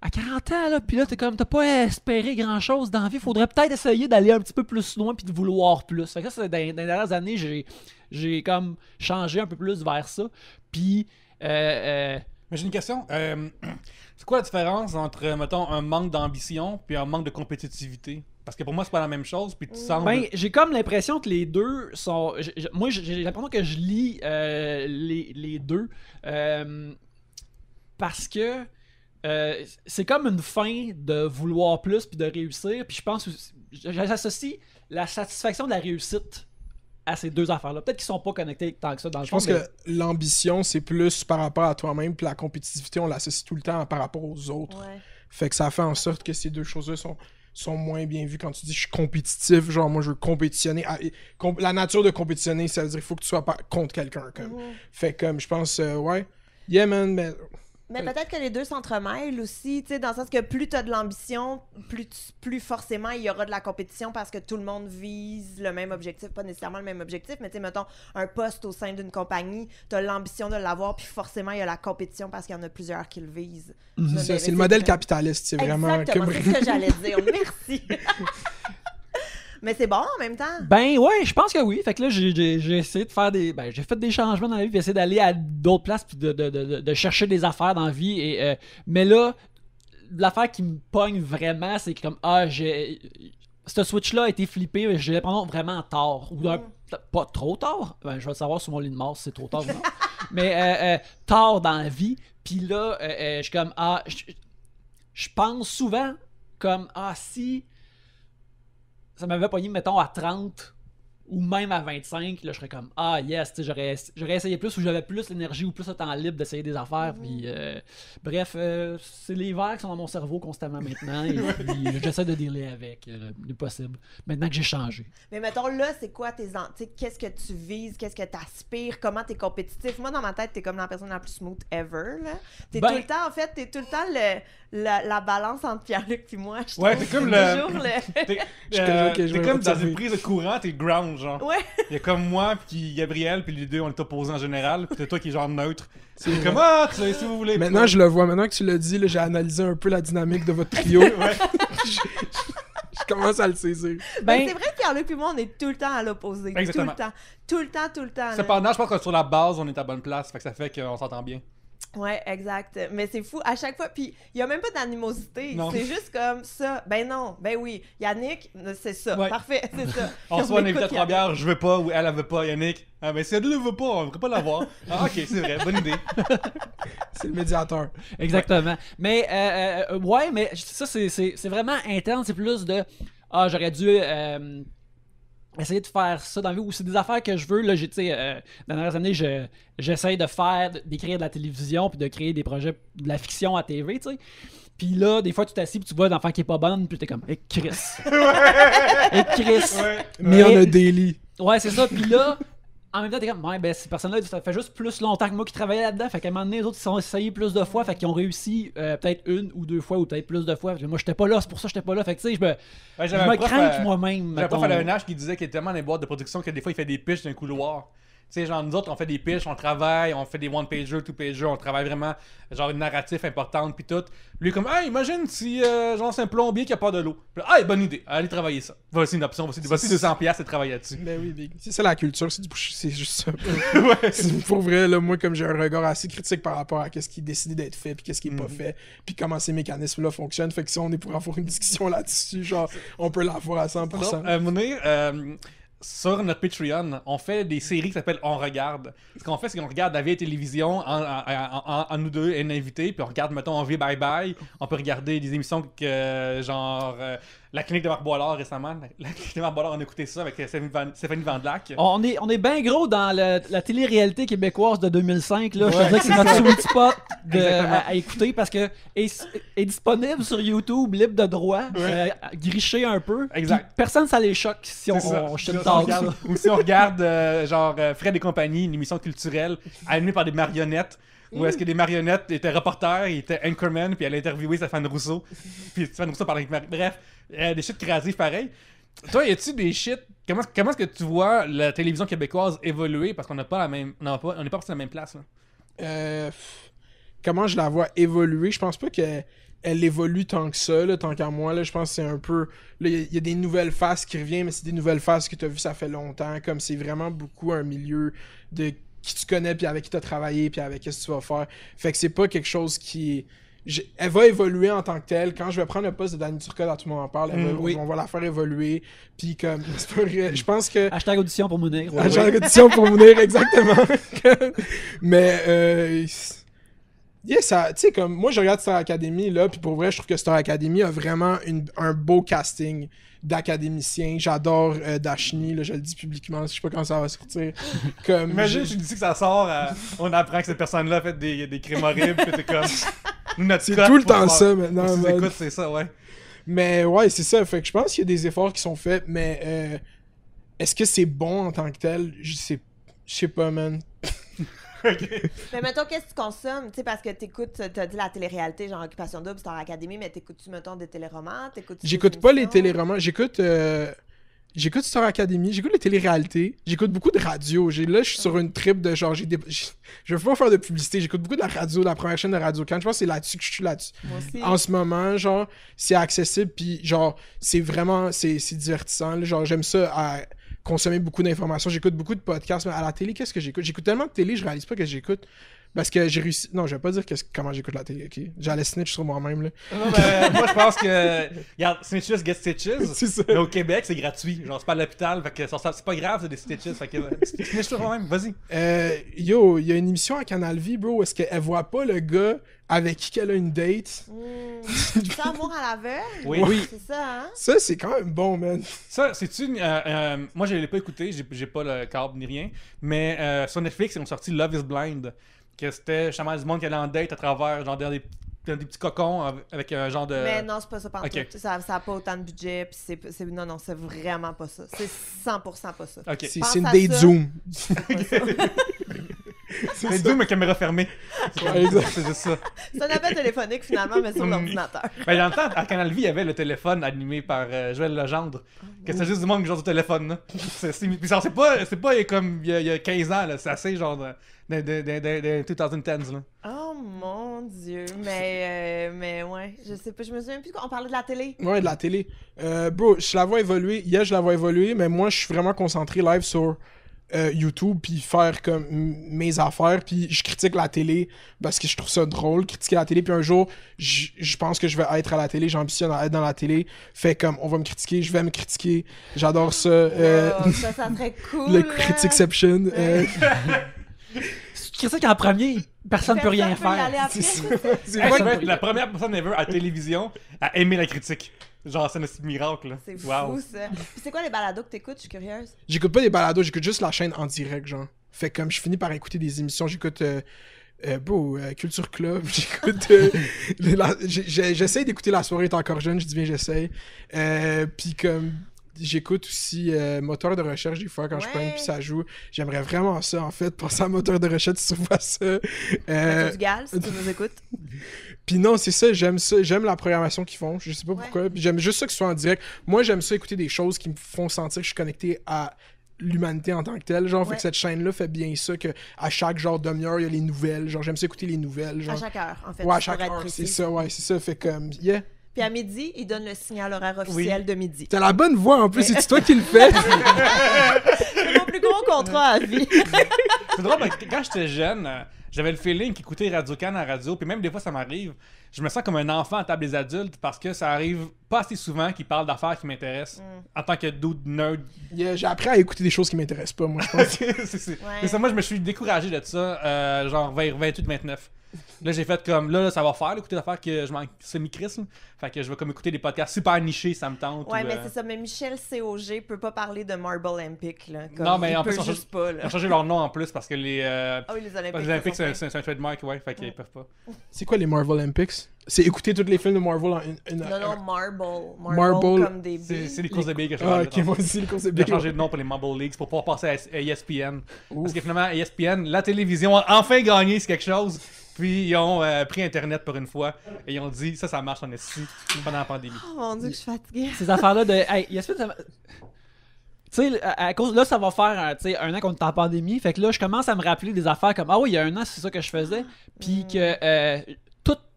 Speaker 2: à 40 ans, là, puis là, t'es comme, t'as pas espéré grand-chose dans la vie. Faudrait peut-être essayer d'aller un petit peu plus loin puis de vouloir plus. Fait que ça, c'est dans, les dernières années, j'ai, j'ai comme changé un peu plus vers ça. Puis, euh, euh,
Speaker 1: Mais j'ai une question. C'est quoi la différence entre, mettons, un manque d'ambition puis un manque de compétitivité? Parce que pour moi, c'est pas la même chose, puis tu sembles...
Speaker 2: ben, j'ai comme l'impression que les deux sont. moi, j'ai l'impression que je lis euh, les, les deux euh, parce que euh, c'est comme une fin de vouloir plus puis de réussir. Puis je pense, aussi- j'associe la satisfaction de la réussite à ces deux affaires-là. Peut-être qu'ils sont pas connectés tant que ça dans le
Speaker 3: Je pense
Speaker 2: fond, mais-
Speaker 3: que l'ambition, c'est plus par rapport à toi-même, puis la compétitivité, on l'associe tout le temps par rapport aux autres.
Speaker 4: Ouais.
Speaker 3: Fait que ça fait en sorte que ces deux choses-là sont, sont moins bien vues quand tu dis je suis compétitif, genre moi je veux compétitionner. La nature de compétitionner, ça veut dire qu'il faut que tu sois pas contre quelqu'un. Comme. Fait que comme je pense, euh, ouais, yeah man, mais
Speaker 4: Mais peut-être que les deux s'entremêlent aussi, tu sais, dans le sens que plus tu as de l'ambition, plus, plus forcément il y aura de la compétition parce que tout le monde vise le même objectif, pas nécessairement le même objectif, mais tu sais, mettons, un poste au sein d'une compagnie, tu as l'ambition de l'avoir, puis forcément il y a la compétition parce qu'il y en a plusieurs qui le visent. mais
Speaker 3: c'est le modèle capitaliste, c'est vraiment
Speaker 4: Exactement,
Speaker 3: comme
Speaker 4: c'est ce que j'allais dire. Merci. mais c'est bon en même temps.
Speaker 2: Ben ouais, je pense que oui. Fait que là, j'ai- j'ai j'ai essayé de faire des. Ben, j'ai fait des changements dans la vie, puis essayer d'aller à d'autres places, puis de, de, de, de chercher des affaires dans la vie. Et, euh, mais là, l'affaire qui me pogne vraiment, c'est que comme, ah, j'ai. Ce switch-là a été flippé, je l'ai pendant vraiment tard. Ou un- pas trop tard. Ben, je vais le savoir sur mon lit de mort si c'est trop tard ou non. mais euh, euh, tard dans la vie. Puis là, euh, je suis comme, ah, je pense souvent comme, ah, si ça m'avait pogné, mettons, à 30 ou même à 25, là, je serais comme Ah yes, j'aurais, j'aurais essayé plus ou j'avais plus l'énergie ou plus le temps libre d'essayer des affaires. Puis, euh, bref, euh, c'est les verres qui sont dans mon cerveau constamment maintenant et puis j'essaie de dealer avec euh, le possible. Maintenant que j'ai changé.
Speaker 4: Mais mettons, là, c'est quoi tes. qu'est-ce que tu vises, qu'est-ce que tu aspires, comment tu es compétitif? Moi, dans ma tête, tu es comme la personne la plus smooth ever. là. Tu es
Speaker 2: Ben-
Speaker 4: tout le temps, en fait, tu es tout le temps le, la, la balance entre Pierre-Luc et moi. je
Speaker 1: Ouais, t'es comme
Speaker 4: C'est
Speaker 1: le-
Speaker 4: toujours le-
Speaker 1: T'es euh, comme dans une prise de courant, t'es ground, genre.
Speaker 4: Ouais.
Speaker 1: Il y a comme moi, puis Gabriel, puis les deux, on est opposés en général, puis t'es toi qui est genre neutre. C'est comme, ah, tu sais, si vous voulez.
Speaker 3: Maintenant, je le vois. Maintenant que tu l'as dit, là, j'ai analysé un peu la dynamique de votre trio.
Speaker 1: Ouais.
Speaker 3: je, je commence à le saisir.
Speaker 4: Ben,
Speaker 2: Ben,
Speaker 4: c'est vrai que Pierre-Luc et moi, on est tout le temps à l'opposé. Tout
Speaker 1: Exactement.
Speaker 4: le temps. Tout le temps, tout le temps. là.
Speaker 1: Cependant, je pense que sur la base, on est à bonne place, fait que ça fait qu'on s'entend bien.
Speaker 4: Ouais, exact. Mais c'est fou. À chaque fois, puis il y a même pas d'animosité. C'est juste comme ça. Ben non, ben oui. Yannick, c'est ça.
Speaker 2: Ouais.
Speaker 4: Parfait, c'est ça.
Speaker 1: On un
Speaker 4: écoute
Speaker 1: invité à trois bières, je veux pas, ou elle, elle veut pas, Yannick. Ah, mais si elle ne veut pas, on devrait pas l'avoir. Ah, ok, c'est vrai, bonne idée.
Speaker 3: C'est le médiateur.
Speaker 2: Exactement. Mais, euh, euh, ouais, mais ça, c'est, c'est, c'est vraiment intense. C'est plus de Ah, j'aurais dû euh, essayer de faire ça dans la vie. Ou c'est des affaires que je veux. Là, j'ai, tu sais, euh, dans les dernières années, je, j'essaye de faire, d'écrire de la télévision, puis de créer des projets de la fiction à TV, tu sais. Puis là, des fois, tu t'assis, puis tu vois une enfant qui est pas bonne, puis t'es comme, eh, Chris. Eh, Chris.
Speaker 1: Ouais.
Speaker 3: Mais on a daily.
Speaker 2: Ouais, c'est ça. Puis là, en même temps, t'es comme, ouais, ben, ces personnes-là, ça fait juste plus longtemps que moi qui travaillais là-dedans. Fait qu'à un moment donné, les autres, ils sont essayés plus de fois. Fait qu'ils ont réussi euh, peut-être une ou deux fois ou peut-être plus de fois. Moi, j'étais pas là, c'est pour ça que j'étais pas là. Fait que, tu sais, je me,
Speaker 1: Ouais,
Speaker 2: je
Speaker 1: j'avais un
Speaker 2: me crains
Speaker 1: euh,
Speaker 2: moi-même.
Speaker 1: J'ai un prof à l'ENH qui disait qu'il est tellement dans les boîtes de production que des fois il fait des pitches d'un couloir. Tu sais, genre, nous autres, on fait des pitches, on travaille, on fait des one-pager, two-pager, on travaille vraiment, genre, une narrative importante, puis tout. Lui, comme, ah, imagine si, euh, genre, c'est un plombier qui a pas de l'eau. Ah, bonne idée, allez travailler ça. Voici une option, voici, voici 200$ piastres et travailler là-dessus.
Speaker 3: Ben oui, big. C'est ça la culture, c'est du c'est juste ça.
Speaker 1: ouais.
Speaker 3: C'est- pour vrai, là, moi, comme j'ai un regard assez critique par rapport à ce qui est décidé d'être fait, puis qu'est-ce qui est pas
Speaker 1: Mhm.
Speaker 3: fait, puis comment ces mécanismes-là fonctionnent. Fait que si on est pour avoir une discussion là-dessus, genre, on peut l'avoir à 100%.
Speaker 1: Donc, euh, euh, sur notre Patreon, on fait des séries qui s'appellent On Regarde. Ce qu'on fait, c'est qu'on regarde la vieille télévision en, en- en- en- nous deux un invité, puis on regarde, mettons, On vit Bye Bye. On peut regarder des émissions que, genre, euh, La clinique de Marc Boilard récemment. La, clinique de Marc Boilard, on a écouté ça avec Stéphanie Van, Stéphanie Vandelac.
Speaker 2: On est, on est bien gros dans le- la télé-réalité québécoise de 2005. Là. Je te
Speaker 1: Ouais.
Speaker 2: dirais que c'est notre sweet spot de- à, à écouter parce que est, est disponible sur YouTube, libre de droit, euh, griché un peu.
Speaker 1: Exact.
Speaker 2: Personne, ça les choque si on, on
Speaker 1: on. Ou si on regarde, euh, genre, euh, Fred et compagnie, une émission culturelle animée par des marionnettes. Où est-ce que des marionnettes étaient reporters, ils étaient anchorman, puis elle a interviewé Stéphane Rousseau. Puis Stéphane Rousseau parlait avec Bref, euh, des shit créatifs pareils. Toi, y a-tu des shit Comment, comment est-ce que tu vois la télévision québécoise évoluer? Parce qu'on n'a pas la même, n'a pas, n'est pas parti la même place.
Speaker 3: Euh, comment je la vois évoluer? Je pense pas qu'elle elle évolue tant que ça, tant qu'à moi. Là, je pense que c'est un peu. Il y, a- des nouvelles faces qui reviennent, mais c'est des nouvelles faces que tu as vues ça fait longtemps. Comme c'est vraiment beaucoup un milieu de qui tu connais, puis avec qui tu as travaillé, puis avec que tu vas faire. Fait que c'est pas quelque chose qui. Elle va évoluer en tant que telle. Quand je vais prendre le poste de Danny Turcotte, à tout le monde en parle, elle va-
Speaker 1: Mm, oui.
Speaker 3: on va la faire évoluer. Puis comme. Je pense que.
Speaker 2: Hashtag audition pour Mounir.
Speaker 3: Ah, J'ai l'audition pour venir, exactement. Mais, euh, yeah, ça, tu sais, comme, moi, je regarde Star Academy, là, puis pour vrai, je trouve que Star Academy a vraiment une- un beau casting d'académiciens. J'adore euh, Dashni, là, je le dis publiquement, je sais pas quand ça va sortir. Comme,
Speaker 1: Imagine,
Speaker 3: j'ai-
Speaker 1: tu dis que ça sort, euh, on apprend que cette personne-là a fait des, des crimes horribles, puis t'es comme.
Speaker 3: C'est tout le temps ça, maintenant.
Speaker 1: c'est ça, ouais.
Speaker 3: Mais ouais, c'est ça. Fait que je pense qu'il y a des efforts qui sont faits, mais euh, est-ce que c'est bon en tant que tel? Je sais, je sais pas, man.
Speaker 4: Mais mettons, qu'est-ce que tu consommes? Tu sais, parce que t'écoutes, t'as dit la télé-réalité, genre Occupation Double, Star Academy, mais t'écoutes-tu, mettons, des téléromans?
Speaker 3: J'écoute pas les téléromans, j'écoute euh, j'écoute Star Academy, j'écoute les téléréalités, j'écoute beaucoup de radio. Là je suis sur une trip de genre des je veux pas faire de publicité, j'écoute beaucoup de la radio, de la première chaîne de radio. Quand je pense que c'est là-dessus que je suis là-dessus. En ce moment, genre c'est accessible puis genre c'est vraiment c'est c'est divertissant, là. genre j'aime ça à consommer beaucoup d'informations, j'écoute beaucoup de podcasts mais à la télé, qu'est-ce que j'écoute? J'écoute tellement de télé, je réalise pas que j'écoute parce que j'ai réussi non, je vais pas dire comment j'écoute la télé, OK? J'allais snitch sur moi-même là.
Speaker 1: Non, ben, moi, je pense que. Regarde, Snitches get Stitches.
Speaker 3: C'est ça.
Speaker 1: Mais au Québec, c'est gratuit. Genre, c'est pas à l'hôpital. Fait que c'est pas grave, c'est des Stitches. Fait que. euh, Snitch toi même, vas-y.
Speaker 3: Euh, yo, il y a une émission à Canal V, bro, où est-ce qu'elle voit pas le gars avec qui elle a une date.
Speaker 4: Hmm. C'est amour à l'aveugle?
Speaker 1: Oui.
Speaker 2: Oui.
Speaker 4: C'est ça, hein?
Speaker 3: Ça, c'est quand même bon, man.
Speaker 1: Ça, c'est-tu. une- euh, euh, moi, je l'ai pas écouté. J'ai j'ai pas le câble ni rien. Mais euh, sur Netflix, ils ont sorti Love is Blind. Que c'était justement du monde qui allait en date à travers, genre, dans des, dans des petits cocons avec- un genre de.
Speaker 4: Mais non, c'est pas ça pantoute.
Speaker 1: ok.
Speaker 4: Ça, ça a pas autant de budget, puis c'est, c'est- Non, non, c'est vraiment pas ça. C'est 100% pas ça.
Speaker 1: Ok.
Speaker 3: C'est c'est une date
Speaker 4: ça.
Speaker 3: Zoom.
Speaker 1: Mais d'où ma caméra fermée. C'est c'est juste ça.
Speaker 4: C'est un appel téléphonique, finalement, mais sur
Speaker 1: Hmm.
Speaker 4: l'ordinateur.
Speaker 1: Ben, dans le temps, à Canal Vie, il y avait le téléphone animé par euh, Joël Legendre. Que c'était juste du monde qui joue du téléphone, là. C'est, c'est, puis genre, c'est pas, c'est pas comme il y, a, il y a 15 ans, là. C'est assez genre de, de, de, de, de- de 2010s, là.
Speaker 4: Oh mon dieu. Mais, euh, mais ouais, je sais pas, je me souviens plus qu'on parlait de la télé.
Speaker 3: Ouais, de la télé. Euh, bro, je la vois évoluer. Hier, je la vois évoluer, mais moi, je suis vraiment concentré live sur euh, YouTube, puis faire comme mes affaires, puis je critique la télé parce que je trouve ça drôle, critiquer la télé, puis un jour, je je pense que je vais être à la télé, j'ambitionne à être dans la télé. Fait comme, on va me critiquer, je vais me critiquer. J'adore ça. Euh,
Speaker 4: Oh, ça, ça serait cool.
Speaker 3: le
Speaker 4: là.
Speaker 3: Critiqueception. euh,
Speaker 2: Si tu critiques en premier, personne ne peut rien faire.
Speaker 4: après.
Speaker 3: c'est
Speaker 1: Hey, la première personne ever à la télévision à aimer la critique. Genre, c'est un miracle, là.
Speaker 4: C'est
Speaker 1: Wow.
Speaker 4: fou, ça. Puis c'est quoi les balados que t'écoutes? Je suis curieuse.
Speaker 3: J'écoute pas des balados, j'écoute juste la chaîne en direct, genre. Fait comme je finis par écouter des émissions, j'écoute euh, euh, euh, Culture Club, j'écoute euh, j'essaie d'écouter La soirée est encore jeune, je dis bien j'essaie. Euh, puis comme j'écoute aussi euh, moteur de recherche des fois quand je
Speaker 4: Ouais.
Speaker 3: prends puis ça joue. J'aimerais vraiment ça en fait, passer à moteur de recherche si tu vois ça. Euh,
Speaker 4: Mathieu Dugal, si tu nous écoutes?
Speaker 3: puis non, c'est ça, j'aime ça, j'aime la programmation qu'ils font, je sais pas
Speaker 4: Ouais.
Speaker 3: pourquoi, j'aime juste ça que ce soit en direct. Moi, j'aime ça écouter des choses qui me font sentir que je suis connecté à l'humanité en tant que telle. Genre, fait que cette chaîne-là fait bien ça, que à chaque genre demi-heure, il y a les nouvelles. Genre, j'aime ça écouter les nouvelles. Genre.
Speaker 4: À chaque heure, en fait.
Speaker 3: ouais, à chaque heure, c'est ça, ouais, c'est ça. Fait comme, yeah.
Speaker 4: Puis à midi, il donne le signal horaire officiel de midi.
Speaker 3: T'as la bonne voix en plus, c'est toi qui le fais.
Speaker 4: C'est mon plus gros contrat à vie.
Speaker 1: C'est drôle, parce que quand j'étais jeune, euh, j'avais le feeling qu'écouter Radio Can à radio, puis même des fois ça m'arrive, je me sens comme un enfant à table des adultes parce que ça arrive pas assez souvent qu'ils parlent d'affaires qui m'intéressent
Speaker 4: Mm.
Speaker 1: en tant que dude nerd.
Speaker 3: Yeah, J'ai appris à écouter des choses qui m'intéressent pas, moi, je pense.
Speaker 1: c'est c'est-
Speaker 4: Ouais.
Speaker 1: c'est ça, moi je me suis découragé de ça, euh, genre vers 28-29. Là j'ai fait comme, là, là, ça va faire, écouter des affaires que je m'en semi-crisse. là. Fait que je vais comme écouter des podcasts super nichés, ça me tente.
Speaker 4: Ouais,
Speaker 1: ou,
Speaker 4: mais
Speaker 1: euh,
Speaker 4: c'est ça. Mais Michel COG peut pas parler de Marble Olympic, là. Comme,
Speaker 1: Non, mais
Speaker 4: il
Speaker 1: en
Speaker 4: peut
Speaker 1: plus, on
Speaker 4: juste pas,
Speaker 1: Ils ont changé leur nom en plus parce que les, euh,
Speaker 4: Ah oui, les Olympiques.
Speaker 1: les Olympiques,
Speaker 4: ça
Speaker 1: c'est c'est un trademark, ouais, fait qu'ils
Speaker 4: Ouais.
Speaker 1: peuvent pas.
Speaker 3: c'est quoi les Marvel Olympics? C'est écouter tous les films de Marvel en une. une-.
Speaker 4: Non, non, Marble. Marble,
Speaker 3: Marble.
Speaker 4: comme des
Speaker 1: C'est
Speaker 4: billes.
Speaker 1: c'est les courses de billes que je
Speaker 3: Ah, ok, moi aussi, le concept
Speaker 1: Ils ont changé de nom pour les Mumble Leagues pour pouvoir passer à ESPN. Parce que finalement, ESPN, la télévision a enfin gagné sur quelque chose. Puis ils ont euh, pris Internet pour une fois. Et ils ont dit, ça, ça marche en esti pendant la pandémie.
Speaker 4: Oh mon dieu, que je suis fatiguée.
Speaker 2: Ces affaires-là de. Hey, ce- ça- Tu sais, à, à cause. Là, ça va faire euh, tu sais, un an qu'on est en pandémie. Fait que là, je commence à me rappeler des affaires comme Ah oui, il y a un an, c'est ça que je faisais. Puis que euh,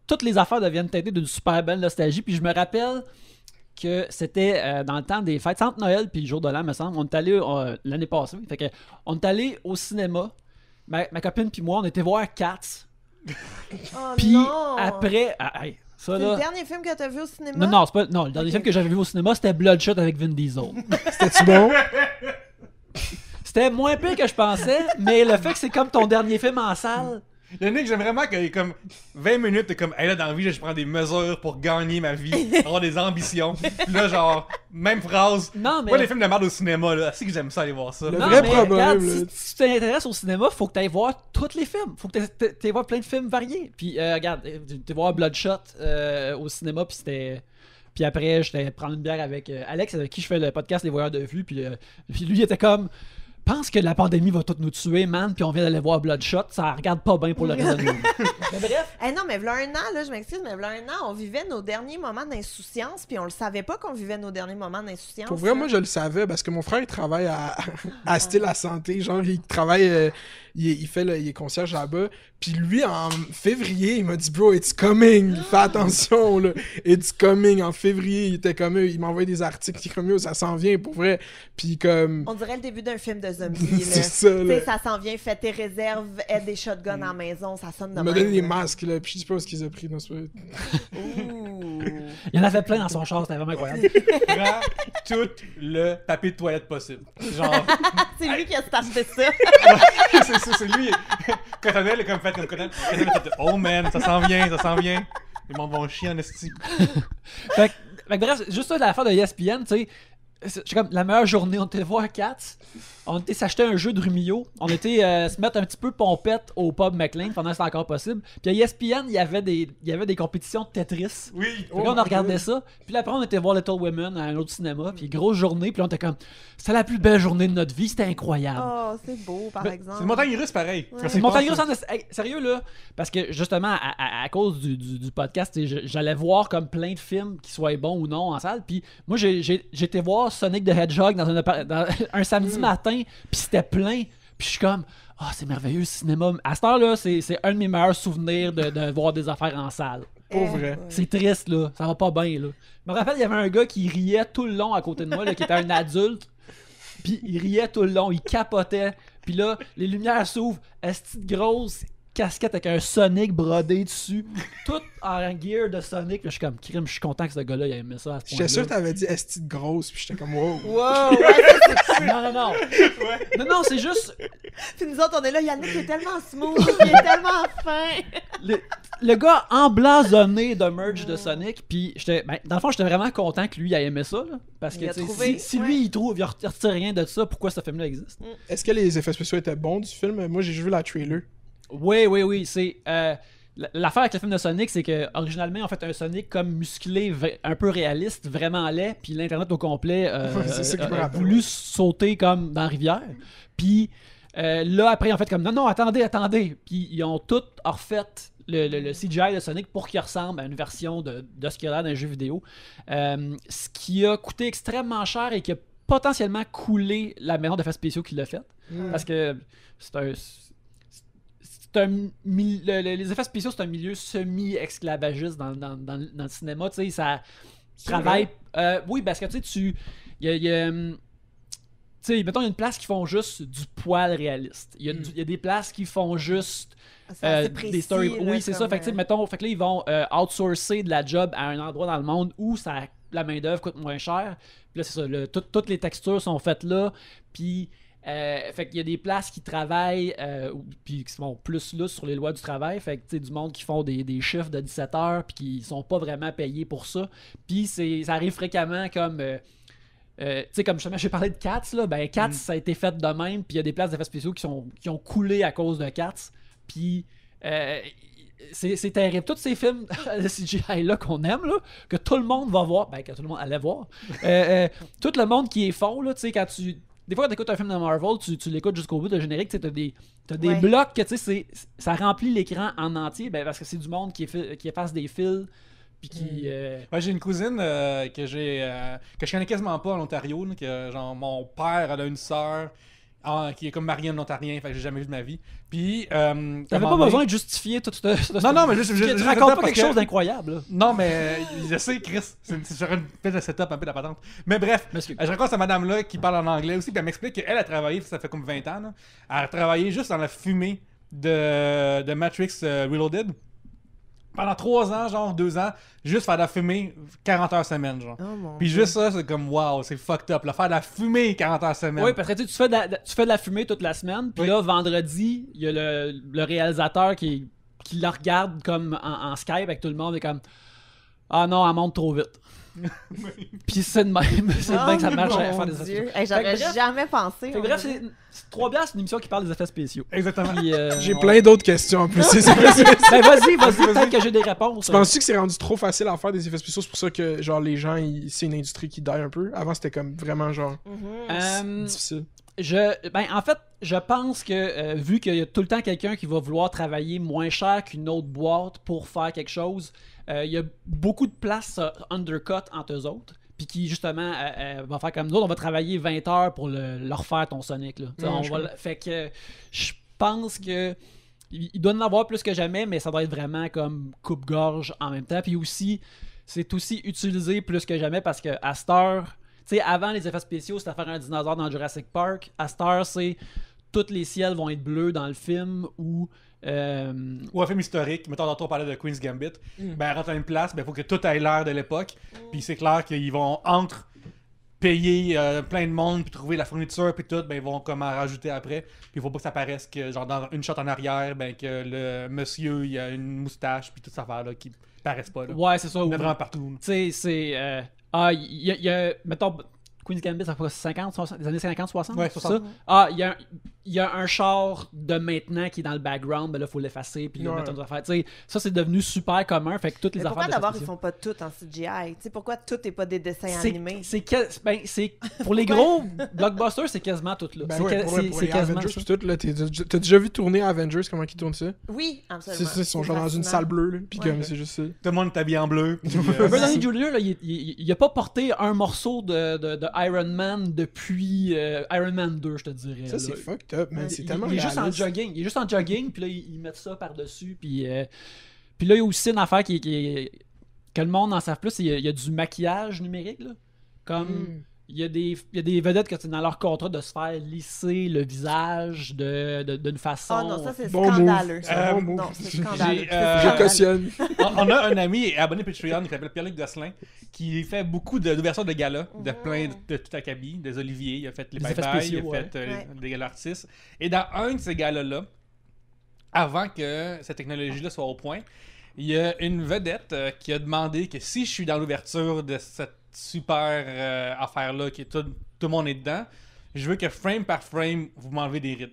Speaker 2: toutes les affaires deviennent teintées d'une super belle nostalgie. Puis je me rappelle que c'était euh, dans le temps des fêtes, entre Noël puis le jour de l'an, me semble. On est allé euh, l'année passée. Fait que on est allé au cinéma. Ma, ma copine puis moi, on était voir Cats.
Speaker 4: Oh
Speaker 2: Puis
Speaker 4: non!
Speaker 2: après. ah, hey, ça
Speaker 4: C'est
Speaker 2: là.
Speaker 4: le dernier film que t'as vu au cinéma?
Speaker 2: Non, non, c'est pas. Non, le dernier film que j'avais vu au cinéma, c'était Bloodshot avec Vin Diesel.
Speaker 3: C'était-tu bon?
Speaker 2: C'était moins pire que je pensais, mais le fait que c'est comme ton dernier film en salle.
Speaker 1: Yannick, j'aime vraiment qu'il y ait comme 20 minutes, t'es comme, hey là, dans la vie, je prends des mesures pour gagner ma vie, avoir des ambitions. Puis là, genre, même phrase.
Speaker 2: Non, mais.
Speaker 1: Moi, les films de merde au cinéma, là, c'est que j'aime ça aller voir ça.
Speaker 3: Le
Speaker 2: Non,
Speaker 3: vrai
Speaker 2: mais
Speaker 3: problème,
Speaker 2: regarde,
Speaker 3: là.
Speaker 2: si, si tu t'intéresses au cinéma, faut que tu ailles voir tous les films. Faut que tu ailles voir plein de films variés. Puis, euh, regarde, tu es voir Bloodshot euh, au cinéma, puis c'était. Puis après, j'étais prendre une bière avec euh, Alex, avec qui je fais le podcast Les Voyeurs de Vue. Puis, euh, puis lui, il était comme. Pense que la pandémie va tout nous tuer, man, puis on vient d'aller voir Bloodshot, ça regarde pas bien pour le reste de. Mais bref,
Speaker 4: Eh non, mais v'là un an, là, je m'excuse, mais v'là un an, on vivait nos derniers moments d'insouciance, puis on le savait pas qu'on vivait nos derniers moments d'insouciance.
Speaker 3: Pour vrai,
Speaker 4: là.
Speaker 3: moi, je le savais parce que mon frère, il travaille à, à Style la Santé. Genre, il travaille, euh, il, il fait le, il est concierge là-bas. Puis lui, en février, il m'a dit, bro, it's coming. Fais attention, là. It's coming. En février, il était comme, il m'envoyait des articles. Il est comme, ça s'en vient, pour vrai. Puis comme,
Speaker 4: On dirait le début d'un film de
Speaker 3: c'est ça, là.
Speaker 4: ça s'en vient, fais tes réserves, aide des shotguns à la maison, ça sonne de
Speaker 3: Il m'a donné des masques, là. Puis je sais pas ce qu'ils ont pris. C'est pas-
Speaker 4: Ouh.
Speaker 2: il y en avait plein dans son char, c'était vraiment incroyable.
Speaker 1: Prends tout le papier de toilette possible. Genre,
Speaker 4: C'est lui qui a starté ça.
Speaker 1: c'est c'est- c'est lui. Cotonel est comme fait comme Cotonel. Cotonel a fait, Oh man, ça s'en vient, ça s'en vient. Les monde vont chier en esti.
Speaker 2: fait, que- fait que bref, juste ça, l'affaire de ESPN, tu sais, c'est c'est comme la meilleure journée, on était voir Cats, on était s'acheter un jeu de Rumio, on était euh, se mettre un petit peu pompette au pub McLean pendant que c'était encore possible. Puis à ESPN, il y avait des, il y avait des compétitions de Tetris.
Speaker 1: Oui.
Speaker 3: Oh
Speaker 2: là, on a regardé
Speaker 3: God.
Speaker 2: ça. Puis là, après, on était voir Little Women à un autre cinéma. Puis grosse journée. Puis là, on était comme, c'était la plus belle journée de notre vie. C'était incroyable.
Speaker 4: Oh, c'est beau, par exemple.
Speaker 1: C'est une montagne russe pareil.
Speaker 4: Ouais.
Speaker 2: C'est une montagne russe en- hey, sérieux là, parce que justement à, à- à cause du, du- du podcast, j'allais voir comme plein de films qui soient bons ou non en salle. Puis moi j'ai- j'ai- j'étais voir Sonic the Hedgehog dans un, appa- dans un samedi matin, puis c'était plein. Puis je suis comme ah c'est merveilleux le cinéma. À cette heure là, c'est c'est un de mes meilleurs souvenirs de, de voir des affaires en salle.
Speaker 3: Pour vrai.
Speaker 4: ouais.
Speaker 2: C'est triste là, ça va pas bien là. Je me rappelle il y avait un gars qui riait tout le long à côté de moi là, qui était un adulte. Puis il riait tout le long, il capotait. Puis là, les lumières s'ouvrent, esti de grosse? Casquette avec un Sonic brodé dessus, tout en gear de Sonic. Puis je suis comme, crime, je suis content que ce gars-là il a aimé ça à ce
Speaker 3: J'étais sûr que t'avais dit esti de grosse. Puis j'étais comme, wow.
Speaker 4: Wow, ouais,
Speaker 2: Non, non, non. Non, non, c'est juste.
Speaker 4: Puis nous autres, on est là, Yannick est tellement smooth, il est tellement fin.
Speaker 2: Le, le gars emblasonné de merch de Sonic. Puis j'étais. Ben, dans le fond, j'étais vraiment content que lui il a aimé ça. là, parce que
Speaker 4: Il trouvé,
Speaker 2: si, si
Speaker 4: ouais.
Speaker 2: lui il trouve, il ne retire rien de ça, pourquoi ce film-là existe?
Speaker 3: Est-ce que les effets spéciaux étaient bons du film? Moi, j'ai juste vu la trailer.
Speaker 2: Oui, oui, oui. C'est euh, l'affaire avec le film de Sonic, c'est que originalement, on fait un Sonic comme musclé, un peu réaliste, vraiment laid. Puis l'internet au complet euh, a- a voulu
Speaker 3: ouais.
Speaker 2: sauter comme dans la rivière. Puis euh, là, après, en fait comme non, non, attendez, attendez. Puis ils ont tout refait. Le, le- le CGI de Sonic pour qu'il ressemble à une version de, de ce qu'il a l'air d'un jeu vidéo. Euh, ce qui a coûté extrêmement cher et qui a potentiellement couler la maison d'effets spéciaux qui l'a fait. Parce que c'est un. C'est un mi- le- le- les effets spéciaux, c'est un milieu semi-esclavagiste dans, dans- dans- dans le cinéma. Tu sais, ça travaille. euh, oui, parce que tu sais, tu. Il y a. y a, hum, tu sais, mettons, il y a une place qui font juste du poil réaliste. Il y a, y a des places qui font juste
Speaker 4: C'est
Speaker 2: euh, des stories.
Speaker 4: là,
Speaker 2: Oui, c'est ça. Fait que, tu sais,
Speaker 4: euh,
Speaker 2: mettons, fait que là, ils vont euh, outsourcer de la job à un endroit dans le monde où ça, la main-d'œuvre coûte moins cher. Puis là, c'est ça. le- tout- toutes les textures sont faites là. Puis. Euh, fait qu'il y a des places qui travaillent euh, puis qui sont plus là sur les lois du travail. Fait que tu sais, du monde qui font des, des chiffres de 17 heures puis qui sont pas vraiment payés pour ça. Puis ça arrive fréquemment comme euh, euh, tu sais, comme justement, j'ai parlé de Cats, là, ben Cats,
Speaker 1: Mm.
Speaker 2: ça a été fait de même, puis il y a des places d'effets spéciaux qui, sont, qui ont coulé à cause de Cats, puis euh, c'est c'est terrible. Tous ces films de CGI-là qu'on aime, là, que tout le monde va voir, ben que tout le monde allait voir, euh, euh, tout le monde qui est fond, là, tu sais, quand tu... Des fois, quand tu écoutes un film de Marvel, tu, tu l'écoutes jusqu'au bout de générique, tu as des, t'as des
Speaker 4: Ouais.
Speaker 2: blocs que tu sais, c'est- ça remplit l'écran en entier, ben, parce que c'est du monde qui, qui efface des fils, puis qui... euh,
Speaker 1: Ouais, j'ai une cousine euh, que j'ai euh, que je connais quasiment pas en Ontario, là, que genre mon père elle a une sœur en- qui est comme mariée en ontarien, fait que j'ai jamais vu de ma vie. Puis euh,
Speaker 2: T'avais pas besoin de justifier tout ce...
Speaker 1: Non, non, mais juste- juste
Speaker 2: racontes
Speaker 1: ça
Speaker 2: pas quelque
Speaker 1: que-
Speaker 2: chose d'incroyable.
Speaker 1: Non, mais je sais, Chris, c'est sur une de setup un peu la patente. Mais bref, je raconte à madame là qui parle en anglais aussi, puis elle m'explique qu'elle a travaillé, ça fait comme 20 ans, elle a travaillé juste dans la fumée de, de Matrix euh, Reloaded. Pendant 3 ans, genre 2 ans, juste faire de la fumée 40 heures semaine, genre.
Speaker 4: Oh mon
Speaker 1: Puis
Speaker 4: Dieu.
Speaker 1: juste ça, c'est comme wow, c'est fucked up. Là, faire de la fumée 40 heures semaine.
Speaker 2: Oui, parce que tu, sais, tu fais de la, tu fais de la fumée toute la semaine, puis
Speaker 1: Oui.
Speaker 2: là, vendredi, il y a le, le réalisateur qui, qui la regarde comme en, en Skype avec tout le monde et comme Ah non, elle monte trop vite. puis c'est de même. c'est de
Speaker 4: Oh
Speaker 2: même que ça marche
Speaker 4: mon
Speaker 2: à faire des effets spéciaux.
Speaker 4: Hey, J'aurais jamais pensé.
Speaker 2: Fait que bref, c'est c'est trois bières, c'est une émission qui parle des effets spéciaux.
Speaker 1: Exactement.
Speaker 2: Puis, euh,
Speaker 3: J'ai
Speaker 2: on-
Speaker 3: plein d'autres questions en plus. C'est ça.
Speaker 2: Ben vas-y, vas-y, peut-être que j'ai des réponses.
Speaker 3: Tu penses-tu que c'est rendu trop facile à faire des effets spéciaux? C'est pour ça que genre les gens, ils- c'est une industrie qui die un peu. Avant, c'était comme vraiment genre
Speaker 4: Mhm.
Speaker 2: Euh,
Speaker 3: difficile.
Speaker 2: Je, ben, en fait, je pense que euh, vu qu'il y a tout le temps quelqu'un qui va vouloir travailler moins cher qu'une autre boîte pour faire quelque chose, euh, il y a beaucoup de place euh, undercut entre eux autres. Puis qui, justement, euh, euh, va faire comme nous autres, on va travailler 20 heures pour le, leur refaire ton Sonic. Là. On va le- fait que je pense que il il doit en avoir plus que jamais, mais ça doit être vraiment comme coupe-gorge en même temps. Puis aussi, c'est aussi utilisé plus que jamais parce que à cette heure, tu sais, avant les effets spéciaux, c'était faire un dinosaure dans Jurassic Park. À cette heure, c'est tous les ciels vont être bleus dans le film ou. Euh,
Speaker 1: Ou un film historique, mettons tantôt on parlait de Queen's Gambit, ben elle rentre à une place, ben faut que tout ait l'air de l'époque. Puis c'est clair qu'ils vont entre payer euh, plein de monde puis trouver la fourniture puis tout, ben ils vont comme en rajouter après. Puis il faut pas que ça paraisse que genre dans une shot en arrière, ben que le monsieur il a une moustache puis toute cette affaire là qui paraissent pas là.
Speaker 2: ouais, c'est ça.
Speaker 1: Il
Speaker 2: ou-
Speaker 1: a vraiment partout.
Speaker 2: Tu sais, c'est. euh, ah, il y, a- il y a. Mettons, Queen's Gambit, ça fait quoi, 50, 60, des années 50, 60
Speaker 1: Ouais,
Speaker 2: c'est
Speaker 1: 60.
Speaker 2: ça? Ah, il y, a un- il y a un char de maintenant qui est dans le background, ben là, il faut l'effacer, puis
Speaker 3: Ouais.
Speaker 2: mettre dans affaires. Tu sais, ça, c'est devenu super commun, fait que toutes les
Speaker 4: Mais pourquoi d'abord ils font pas tout en CGI? Tu sais, pourquoi tout est pas des dessins
Speaker 2: C'est-
Speaker 4: animés?
Speaker 2: C'est que- ben, c'est pour les gros blockbusters, c'est quasiment tout là.
Speaker 3: Ben
Speaker 2: c'est
Speaker 3: ouais,
Speaker 2: que-
Speaker 3: pour, vrai,
Speaker 2: c'est-
Speaker 3: pour
Speaker 2: c'est
Speaker 3: les
Speaker 2: quasiment
Speaker 3: Avengers tout, là, t'as déjà vu tourner Avengers, comment ils tournent ça?
Speaker 4: Oui,
Speaker 3: C'est
Speaker 4: absolument.
Speaker 3: ça, ils sont
Speaker 4: C'est
Speaker 3: genre dans une salle bleue, là,
Speaker 4: Ouais.
Speaker 3: comme c'est juste ça.
Speaker 1: Tout le monde est habillé en bleu. puis,
Speaker 2: Robert Downey Jr., là, il, a pas porté un morceau de Iron Man depuis euh, Iron Man 2, je te dirais.
Speaker 3: Ça, c'est fucked up, man. C'est
Speaker 2: il,
Speaker 3: tellement
Speaker 2: il est juste en jogging. Il est juste en jogging, puis là, ils, mettent ça par-dessus. Puis, euh, puis là, il y a aussi une affaire qui, qui est- que le monde n'en savent plus, y a- il y, a du maquillage numérique. Là. Comme
Speaker 3: Mm.
Speaker 2: Il, y a des, il y a des vedettes que c'est dans leur contrat de se faire lisser le visage de, de- d'une façon.
Speaker 4: Oh non, ça c'est
Speaker 3: Bon
Speaker 4: scandaleux.
Speaker 3: Bon
Speaker 1: Euh.
Speaker 4: Non, c'est scandaleux.
Speaker 1: Euh,
Speaker 3: Je
Speaker 4: scandaleux.
Speaker 3: cautionne.
Speaker 1: on, on a un ami abonné Patreon qui s'appelle Pierre-Luc Gosselin qui fait beaucoup d'ouvertures de galas, de plein de, de tout acabit, des Olivier, il a fait les
Speaker 2: Des
Speaker 1: bye il a
Speaker 2: ouais.
Speaker 1: fait euh,
Speaker 4: Ouais.
Speaker 1: des galas artistes. Et dans un de ces galas-là, avant que cette technologie-là soit au point, il y a une vedette euh, qui a demandé que si je suis dans l'ouverture de cette super euh, affaire-là, qui est tout, tout le monde est dedans, je veux que frame par frame, vous m'enlevez des rides.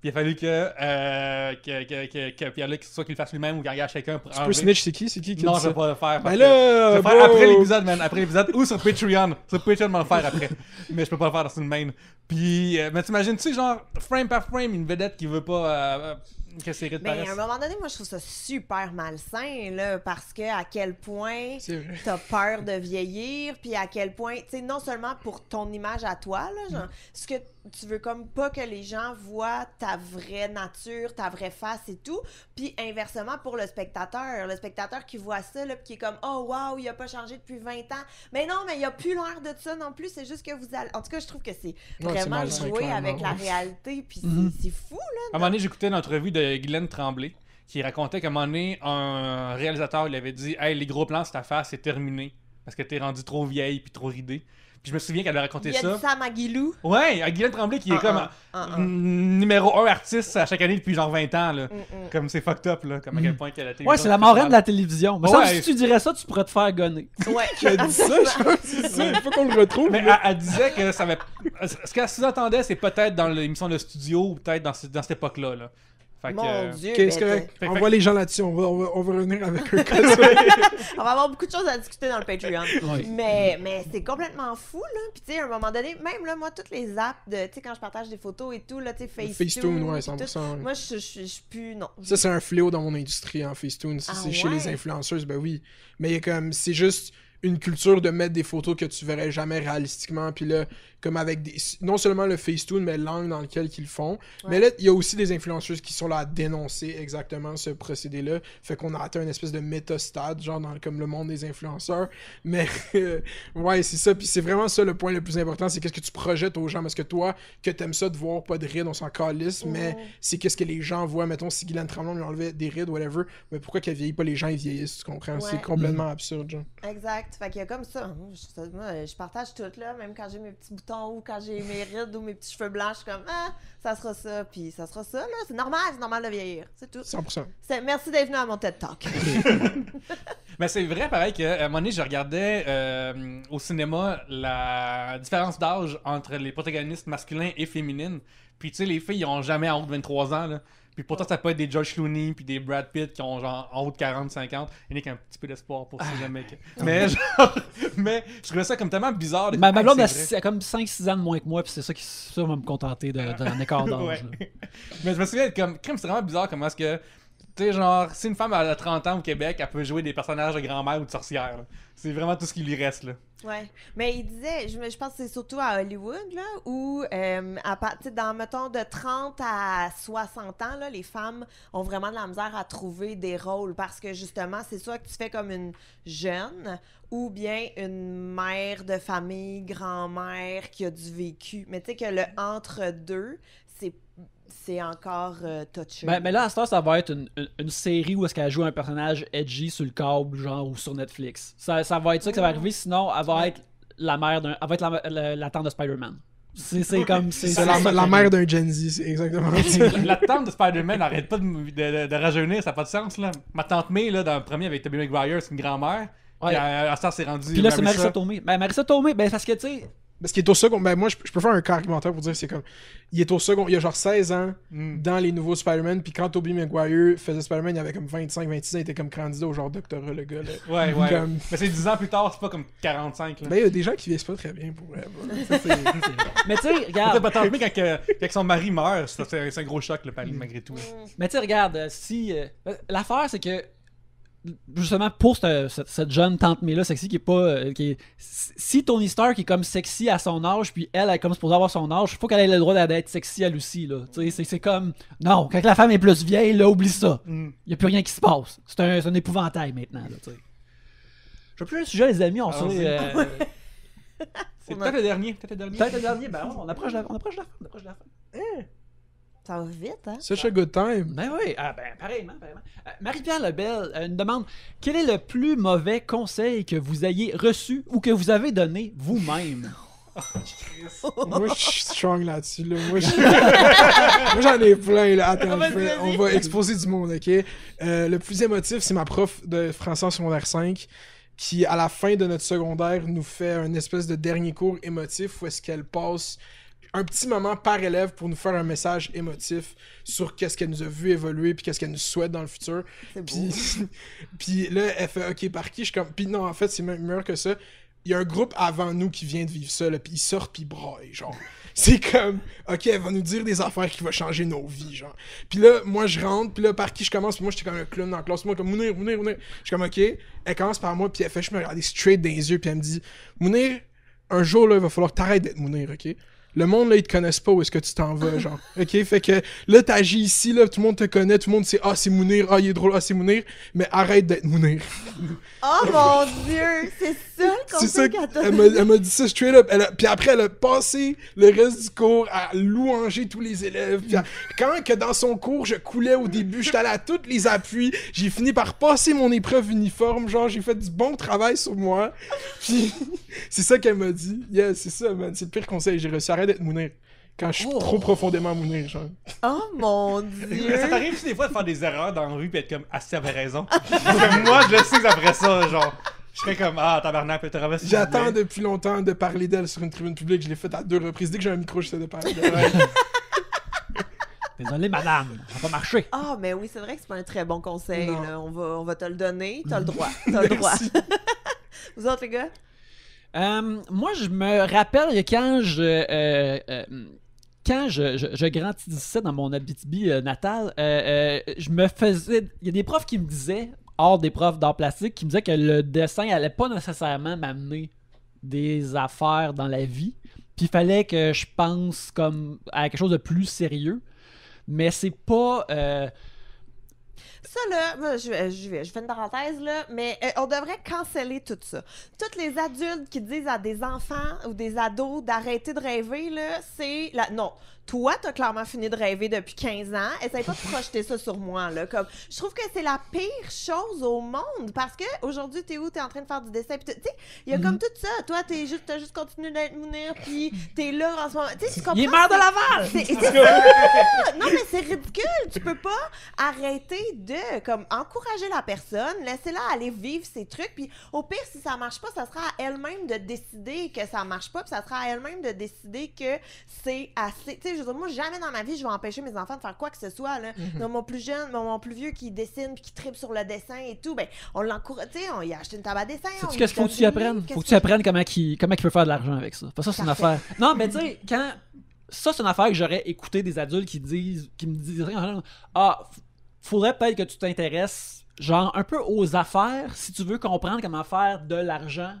Speaker 1: Puis il a fallu que, euh, que, que, que, que Pierre-Luc, soit qu'il le fasse lui-même ou qu'il engage quelqu'un pour
Speaker 3: Tu peux
Speaker 1: enlever.
Speaker 3: snitch, c'est qui? C'est qui qui
Speaker 1: Non,
Speaker 3: dit
Speaker 1: je vais
Speaker 3: ça?
Speaker 1: pas le faire. parce
Speaker 3: Ben
Speaker 1: que-
Speaker 3: là,
Speaker 1: je vais le faire
Speaker 3: bro!
Speaker 1: après l'épisode, man. Après l'épisode ou sur Patreon. Sur Patreon, je vais le faire après. mais je peux pas le faire dans une main. Puis, euh, mais t'imagines-tu, genre, frame par frame, une vedette qui veut pas. euh, que
Speaker 4: Mais
Speaker 1: paraisse.
Speaker 4: à un moment donné, moi, je trouve ça super malsain, là, parce que à quel point t'as peur de vieillir, puis à quel point, tu sais, non seulement pour ton image à toi, là, genre, ce que tu veux comme pas que les gens voient ta vraie nature, ta vraie face et tout, puis inversement pour le spectateur, le spectateur qui voit ça, là, puis qui est comme, oh wow, il a pas changé depuis 20 ans, mais non, mais il a plus l'air de ça non plus, c'est juste que vous allez, en tout cas, je trouve que c'est vraiment jouer avec la réalité, puis c'est-
Speaker 2: Mhm.
Speaker 4: c'est fou, là.
Speaker 1: À un moment donné, j'écoutais une entrevue de Guylaine Tremblay qui racontait qu'à un moment donné, un réalisateur lui avait dit Hey, les gros plans, c'est ta face, c'est terminé. Parce que t'es rendu trop vieille puis trop ridée. Puis je me souviens qu'elle a raconté
Speaker 4: Il a
Speaker 1: ça.
Speaker 4: à Maguilou.
Speaker 1: Ouais, Guylaine Tremblay qui est
Speaker 4: Ah,
Speaker 1: comme mm, numéro un artiste à chaque année depuis genre 20 ans. Là.
Speaker 4: Mm, mm.
Speaker 1: Comme c'est fucked up, là. Comme à quel point qu'elle a été.
Speaker 2: Ouais, c'est la marraine de la télévision. Mais ça,
Speaker 1: Ouais.
Speaker 2: si tu dirais ça, tu pourrais te faire gonner.
Speaker 4: Ouais.
Speaker 3: A dit ça, je pense que c'est ça. Il faut qu'on le retrouve.
Speaker 1: Mais elle, elle disait que ça avait. Ce qu'elle sous-entendait, c'est peut-être dans l'émission de studio ou peut-être dans, ce- dans cette époque-là. Là. Fait
Speaker 4: Mon
Speaker 1: euh,
Speaker 4: Dieu.
Speaker 3: Correct?
Speaker 1: Fait-
Speaker 3: On
Speaker 1: fait-
Speaker 3: voit les gens là-dessus. On va, on, va, on va revenir avec
Speaker 4: t'as- On va avoir beaucoup de choses à discuter dans le Patreon.
Speaker 2: Ouais.
Speaker 4: Mais, mais c'est complètement fou, là. Puis, tu sais, à un moment donné, même là, moi, toutes les apps de, tu sais, quand je partage des photos et tout, là, tu sais, Facetune.
Speaker 3: Facetune, ouais,
Speaker 4: puis tout,
Speaker 3: 100%. ouais.
Speaker 4: Moi, je je- je suis plus. Non.
Speaker 3: Ça, c'est un fléau dans mon industrie en Facetune. Si
Speaker 4: Ah
Speaker 3: c'est chez les
Speaker 4: ouais?
Speaker 3: influenceuses, ben oui. Mais il y a comme, c'est juste une culture de mettre des photos que tu verrais jamais réalistiquement. Puis là, comme avec des. Non seulement le Facetune, mais l'angle dans lequel ils le font. Mais là, il y a aussi des influenceuses qui sont là à dénoncer exactement ce procédé-là. Fait qu'on a atteint une espèce de métastade, genre dans comme le monde des influenceurs. Mais euh, ouais, c'est ça. Puis c'est vraiment ça le point le plus important. C'est qu'est-ce que tu projettes aux gens. Parce que toi, que t'aimes ça de voir pas de rides, on s'en calisse. Mais c'est qu'est-ce que les gens voient. Mettons, si Guylaine Tremblay lui enlevait des rides, whatever. Mais pourquoi qu'elle vieillit pas les gens, ils vieillissent, tu comprends? C'est complètement absurde, genre.
Speaker 4: Exact. Fait qu'il y a comme ça. Moi, je, moi, je partage tout, là. Même quand j'ai mes petits boutons ou quand j'ai mes rides ou mes petits cheveux blancs, je suis comme, ah, ça sera ça. Puis ça sera ça, là. C'est normal, c'est normal de vieillir. C'est tout.
Speaker 3: 100%.
Speaker 4: C'est- Merci d'être venu à mon TED Talk.
Speaker 1: Mais c'est vrai, pareil, qu'à un moment donné, je regardais euh, au cinéma la différence d'âge entre les protagonistes masculins et féminines. Puis, tu sais, les filles, ils ont jamais en haut de 23 ans, là. Puis pourtant, ça peut être des George Clooney puis des Brad Pitt qui ont genre en haut de 40, 50. Il n'y a qu'un petit peu d'espoir pour ces jamais. que- Mais genre, mais je trouvais ça comme tellement bizarre. de-
Speaker 2: Ma, ma
Speaker 1: Ah,
Speaker 2: blonde a, six- comme 5-6 ans de moins que moi, puis c'est ça qui ça va me contenter de- d'un écart d'âge.
Speaker 1: Ouais. Mais je me souviens, comme, c'est vraiment bizarre comment est-ce que. Tu sais, genre, si une femme a 30 ans au Québec, elle peut jouer des personnages de grand-mère ou de sorcière. C'est vraiment tout ce qui lui reste, là.
Speaker 4: Ouais. Mais il disait, je, pense que c'est surtout à Hollywood, là, où, euh, à partir, dans, mettons, de 30 à 60 ans, là, les femmes ont vraiment de la misère à trouver des rôles parce que, justement, c'est soit que tu fais comme une jeune ou bien une mère de famille, grand-mère qui a du vécu. Mais tu sais que le entre-deux, c'est c'est encore euh, touché.
Speaker 2: Ben, mais là, à ce temps, ça va être une, une- une série où est-ce qu'elle joue un personnage edgy sur le câble, genre, ou sur Netflix. Ça, ça va être ça que ça va arriver, sinon, elle va être la mère d'un. Elle va être la, la- la tante de Spider-Man. C'est c'est comme. C'est
Speaker 3: C'est
Speaker 2: c'est
Speaker 3: la, mère d'un Gen Z, exactement.
Speaker 1: La tante de Spider-Man n'arrête pas de, de, de- de rajeunir, ça n'a pas de sens, là. Ma tante May, là, dans le premier avec Tobey Maguire, c'est une grand-mère.
Speaker 2: Ouais.
Speaker 1: Puis à, à ça, c'est rendu.
Speaker 2: Puis là, c'est Marissa Tomei. Ben, Marissa Tomei, ben, parce que, tu sais.
Speaker 3: Parce qu'il est au second. Ben, moi, je, je peux faire un cas argumentaire pour dire c'est comme. Il est au second. Il a genre 16 ans
Speaker 1: Mm.
Speaker 3: dans les nouveaux Spider-Man. Puis quand Tobey Maguire faisait Spider-Man, il avait comme 25, 26 ans. Il était comme candidat au genre doctorat, le gars. Là.
Speaker 1: Ouais, ouais.
Speaker 3: Comme-
Speaker 1: Mais c'est 10 ans plus tard, c'est pas comme 45, là.
Speaker 3: Ben, il y a des gens qui vieillissent pas très bien pour. Ça, c'est-
Speaker 2: Mais, tu sais, regarde.
Speaker 1: May, quand, que- quand son mari meurt, ça, c'est c'est un gros choc, là, malgré tout.
Speaker 2: Mais tu sais, regarde, euh, si. euh, L'affaire, c'est que. Justement, pour cette, cette- cette jeune tante là sexy qui est pas. euh, qui est- si Tony Stark est comme sexy à son âge, puis elle, elle est comme supposée avoir son âge, faut qu'elle ait le droit d'être sexy elle aussi, là. Tu sais, c'est- c'est comme. Non, quand la femme est plus vieille, là, oublie ça.
Speaker 1: Mm.
Speaker 2: Y a plus rien qui se passe. C'est un, c'est un épouvantail maintenant, là, tu sais. Je veux plus un sujet, les amis, on sait.
Speaker 1: Allons-y.
Speaker 2: euh,
Speaker 1: C'est peut-être le dernier, peut-être le dernier.
Speaker 2: Peut-être le dernier, ben on approche de la, on approche de la fin, on approche de la fin.
Speaker 4: Ça va vite, hein?
Speaker 3: Such a good time.
Speaker 2: Ben oui, ah ben pareillement, pareillement. Euh, Marie-Pierre Lebel euh, nous demande quel est le plus mauvais conseil que vous ayez reçu ou que vous avez donné vous-même?
Speaker 3: Moi, je suis strong là-dessus. Là. Moi, je- Moi, j'en ai plein. Là. Attends, on va exposer du monde, ok? Euh, le plus émotif, c'est ma prof de français en secondaire 5 qui, à la fin de notre secondaire, nous fait un espèce de dernier cours émotif où est-ce qu'elle passe un petit moment par élève pour nous faire un message émotif sur qu'est-ce qu'elle nous a vu évoluer puis qu'est-ce qu'elle nous souhaite dans le futur. Puis, puis là, elle fait OK, par qui? Je comme. Puis non, en fait, c'est même meilleur que ça. Il y a un groupe avant nous qui vient de vivre ça, là, puis ils sortent, puis ils braillent, genre. C'est comme, ok, elle va nous dire des affaires qui vont changer nos vies, genre. Puis là, moi, je rentre, puis là, par qui je commence, puis moi, j'étais comme un clown dans la classe. Moi, comme, Mounir, Mounir, Mounir. Je suis comme, ok. Elle commence par moi, puis elle fait, je me regarder straight dans les yeux, puis elle me dit, Mounir, un jour, là, il va falloir que t'arrêtes d'être Mounir, ok? Le monde, là, ils te connaissent pas où est-ce que tu t'en vas, genre. OK? Fait que là, t'agis ici, là, tout le monde te connaît, tout le monde sait, ah, c'est Mounir, ah, il est drôle, ah, c'est Mounir, mais arrête d'être Mounir.
Speaker 4: Oh mon dieu, c'est ça le
Speaker 3: C'est ça, elle m'a, elle m'a dit ça straight up. Elle a- puis après, elle a passé le reste du cours à louanger tous les élèves. Puis à- quand que dans son cours, je coulais au début, j'étais allé à tous les appuis, j'ai fini par passer mon épreuve uniforme. Genre, j'ai fait du bon travail sur moi. Puis c'est ça qu'elle m'a dit. Yeah, c'est ça, man. C'est le pire conseil que j'ai reçu. Arrête d'être mounir. Quand je suis
Speaker 2: Oh.
Speaker 3: trop profondément mounir, genre.
Speaker 4: Oh mon dieu.
Speaker 1: ça t'arrive des fois de faire des erreurs dans la rue puis être comme, ah, si avait raison? Moi, je le sais que après ça, genre, je serais comme, ah, tabarnak, peut-être traverser.
Speaker 3: J'attends depuis longtemps de parler d'elle sur une tribune publique. Je l'ai fait à deux reprises. Dès que j'ai un micro, j'essaie de parler d'elle.
Speaker 2: Désolé, madame, ça va pas marcher.
Speaker 4: Ah, mais oui, c'est vrai que c'est pas un très bon conseil. Là. On, va, on va te le donner. T'as le droit. T'as le droit. Vous autres, les gars?
Speaker 2: Euh, moi, je me rappelle quand je. euh, euh, quand je, je, je grandissais dans mon Abitibi natal, je me faisais. Il y a des profs qui me disaient, hors des profs d'art plastique, qui me disaient que le dessin allait pas nécessairement m'amener des affaires dans la vie. Puis il fallait que je pense comme à quelque chose de plus sérieux. Mais c'est pas.
Speaker 4: Ça, là, je, je, vais- je fais une parenthèse, là, mais euh, on devrait canceller tout ça. Tous les adultes qui disent à des enfants ou des ados d'arrêter de rêver, là, c'est... La... Non, toi, t'as clairement fini de rêver depuis 15 ans. Essaye pas de projeter ça sur moi, là. Comme, je trouve que c'est la pire chose au monde, parce que aujourd'hui, t'es où? T'es en train de faire du dessin, tu sais, il y a comme tout ça. Toi, t'es juste, t'as juste continué d'être mounir, puis t'es là en ce moment. Tu sais, tu comprends?
Speaker 2: Il est maire de Laval!
Speaker 4: C'est c'est ça! Non, mais c'est ridicule. Tu peux pas arrêter de comme encourager la personne, laisser-la aller vivre ses trucs. Puis au pire, si ça marche pas, ça sera à elle-même de décider que ça marche pas. Puis ça sera à elle-même de décider que c'est assez. Tu sais, je veux dire, moi, jamais dans ma vie, je vais empêcher mes enfants de faire quoi que ce soit. Là. Donc, mon plus jeune, mon, mon plus vieux qui dessine puis qui tripe sur le dessin et tout, ben, on l'encourage. Tu sais, on y a acheté une table à dessin.
Speaker 2: Sais-tu qu'est-ce qu'il faut que tu apprennes? Faut que tu apprennes comment il, comment il peut faire de l'argent avec ça. Enfin, ça, c'est une affaire. Non, mais tu sais, quand. Ça, c'est une affaire que j'aurais écouté des adultes qui disent, qui me diraient Ah, faudrait peut-être que tu t'intéresses, genre, un peu aux affaires si tu veux comprendre comment faire de l'argent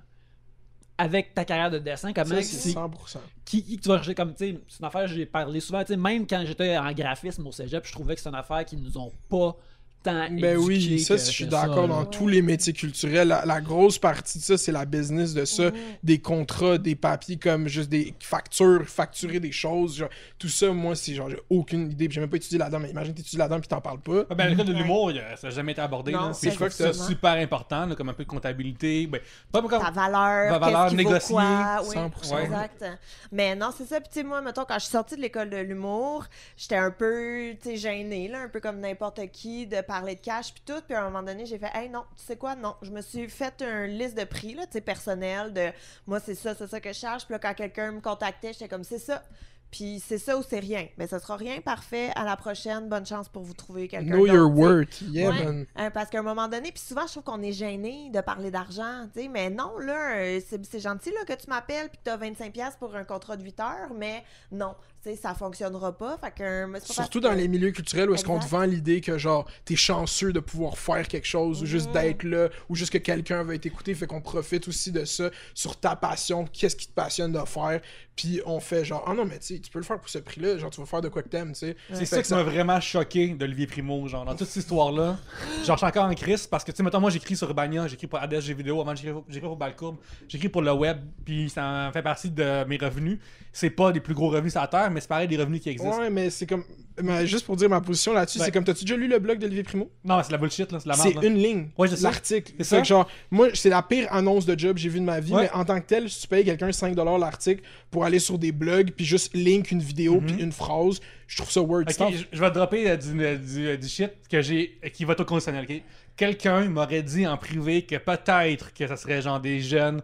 Speaker 2: avec ta carrière de dessin. Comment
Speaker 3: Ça, c'est
Speaker 2: c'est-
Speaker 3: 100%.
Speaker 2: qui, qui tu vas rechercher comme, tu sais, c'est une affaire que j'ai parlé souvent, tu sais, même quand j'étais en graphisme au cégep, je trouvais que c'est une affaire qui nous ont pas tant
Speaker 3: Ben oui, ça,
Speaker 2: que-
Speaker 3: je suis
Speaker 2: que
Speaker 3: d'accord dans tous les métiers culturels. La, la grosse partie de ça, c'est la business de ça. Des contrats, des papiers comme juste des factures, facturer des choses. genre, tout ça, moi, c'est genre, j'ai aucune idée. puis J'ai même pas étudié là-dedans, mais imagine t'étudies là-dedans puis t'en parles pas.
Speaker 1: Ah ben, le cas de l'humour, a- ça n'a jamais été abordé.
Speaker 4: Non,
Speaker 1: là.
Speaker 4: c'est
Speaker 1: Puis je crois que c'est super important, là, comme un peu de comptabilité. Ben, pas comme...
Speaker 4: ta valeur,
Speaker 1: Ta valeur
Speaker 4: quoi, oui,
Speaker 3: 100%.
Speaker 4: exact. Mais non, c'est ça. Puis tu sais, moi, mettons, quand je suis sortie de l'école de l'humour, j'étais un peu, tu sais, gênée, là, un peu comme n'importe qui, de parler de cash puis tout. Puis à un moment donné, j'ai fait, hey, non, tu sais quoi, non. Je me suis fait une liste de prix, là, tu sais, personnel, de moi, c'est ça, c'est ça que je charge. Puis là, quand quelqu'un me contactait, j'étais comme, c'est ça. Puis c'est ça ou c'est rien. Mais ce sera rien parfait. À la prochaine, bonne chance pour vous trouver quelqu'un.
Speaker 3: Know your worth. Yeah,
Speaker 4: Ouais.
Speaker 3: man.
Speaker 4: Hein, parce qu'à un moment donné, puis souvent, je trouve qu'on est gêné de parler d'argent, tu sais, mais non, là, euh, c'est gentil là, que tu m'appelles puis que tu as 25$ piastres pour un contrat de 8 heures, mais non, sais, ça fonctionnera pas. Fait que, euh, mais c'est pas
Speaker 3: Surtout dans
Speaker 4: que-
Speaker 3: les milieux culturels où est-ce qu'on te vend l'idée que genre t'es chanceux de pouvoir faire quelque chose ou juste
Speaker 4: Mhm.
Speaker 3: d'être là ou juste que quelqu'un va t'écouter fait qu'on profite aussi de ça sur ta passion qu'est-ce qui te passionne de faire puis on fait genre ah non mais tu sais, tu peux le faire pour ce prix là genre tu vas faire de quoi que t'aimes tu sais
Speaker 1: C'est ça qui m'a vraiment choqué d'Olivier Primo, genre, dans toute cette histoire-là. Genre, je suis encore en crise parce que, tu sais, mettons, moi, j'écris sur Urbania, j'écris pour ADSG Vidéo, avant j'écris j'écris pour Balcourbe, j'écris pour le web, puis ça fait partie de mes revenus. C'est pas des plus gros revenus sur la Terre, mais c'est pareil des revenus qui existent.
Speaker 3: ouais mais c'est comme mais juste pour dire ma position là-dessus
Speaker 1: Ouais.
Speaker 3: c'est comme t'as-tu déjà lu le blog d'Olivier Primo?
Speaker 1: Non, c'est la bullshit, là, c'est la
Speaker 3: c'est
Speaker 1: merde. là.
Speaker 3: une ligne
Speaker 1: Ouais, je sais.
Speaker 3: l'article
Speaker 1: C'est
Speaker 3: c'est
Speaker 1: ça.
Speaker 3: que genre moi c'est la pire annonce de job que j'ai vu de ma vie
Speaker 1: Ouais.
Speaker 3: mais en tant que tel si tu payes quelqu'un 5$ l'article pour aller sur des blogs puis juste link une vidéo
Speaker 1: Mhm.
Speaker 3: puis une phrase je trouve ça word
Speaker 1: Ok, je, vais te dropper euh, du, euh, du, euh, du shit que j'ai, qui va au conditionnel, ok? Quelqu'un m'aurait dit en privé que peut-être que ça serait genre des jeunes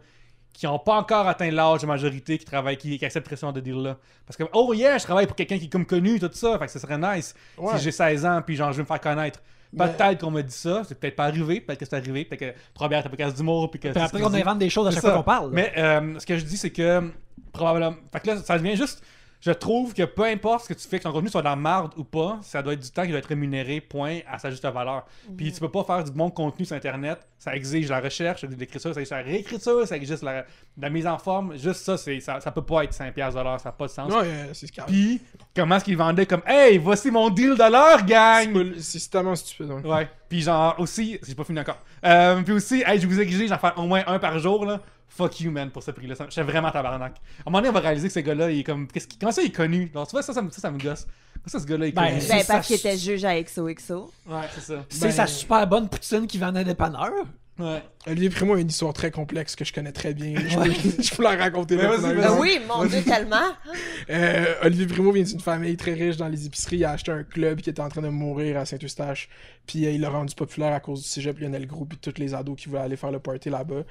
Speaker 1: qui n'ont pas encore atteint l'âge de majorité qui travaillent, qui, qui accepteraient ce genre de deal-là. Parce que, oh yeah, je travaille pour quelqu'un qui est comme connu, tout ça, fait que ça serait nice
Speaker 3: Ouais.
Speaker 1: si j'ai 16 ans puis genre je veux me faire connaître.
Speaker 3: Mais-
Speaker 1: Peut-être qu'on m'a dit ça, c'est peut-être pas arrivé, peut-être que c'est arrivé, peut-être que Robert t'as pas casse d'humour puis que.
Speaker 2: Puis
Speaker 1: ce
Speaker 2: après qu'on invente des choses à chaque
Speaker 1: ça.
Speaker 2: fois qu'on parle.
Speaker 1: Mais euh, ce que je dis, c'est que probablement. Fait que là, ça devient juste. Je trouve que peu importe ce que tu fais, que ton contenu soit dans la marde ou pas, ça doit être du temps qui doit être rémunéré, point, à sa juste valeur. Puis tu peux pas faire du bon contenu sur Internet, ça exige la recherche, de l'écriture, ça exige la réécriture, ça exige la, la mise en forme. Juste ça, c'est, ça, ça peut pas être 5$ de l'heure, ça n'a pas de sens.
Speaker 3: Non, euh, c'est ce qu'il y a.
Speaker 1: Puis, comment est-ce qu'ils vendaient comme Hey, voici mon deal de l'heure, gang!
Speaker 3: C'est tellement stupide. hein.
Speaker 1: Ouais. Puis genre aussi, j'ai pas fini encore. Euh, puis aussi, hey, je vous exige d'en faire au moins un par jour là. Fuck you man pour ce prix-là. J'étais vraiment tabarnak. À un moment donné, on va réaliser que ce gars-là, il est comme. qu'est-ce Comment ça il est connu? Genre, tu vois, ça, ça, me- ça, ça me gosse. Comment ça, ce gars-là il est
Speaker 2: Ben,
Speaker 1: connu?
Speaker 2: c'est
Speaker 4: Ben,
Speaker 2: ça,
Speaker 4: parce qu'il était juge à XOXO.
Speaker 1: Ouais, c'est ça.
Speaker 2: C'est
Speaker 3: Ben-
Speaker 2: sa super bonne poutine qui vend à dépanneur.
Speaker 1: Ouais.
Speaker 3: Olivier Primo a une histoire très complexe que je connais très bien. Je peux, je peux la raconter.
Speaker 1: Mais vas-y,
Speaker 4: Ben oui, mon Dieu, tellement.
Speaker 3: Euh, Olivier Primo vient d'une famille très riche dans les épiceries. Il a acheté un club qui était en train de mourir à Saint-Eustache. Puis euh, il l'a rendu populaire à cause du cégep Lionel Group et tous les ados qui voulaient aller faire le party là-bas.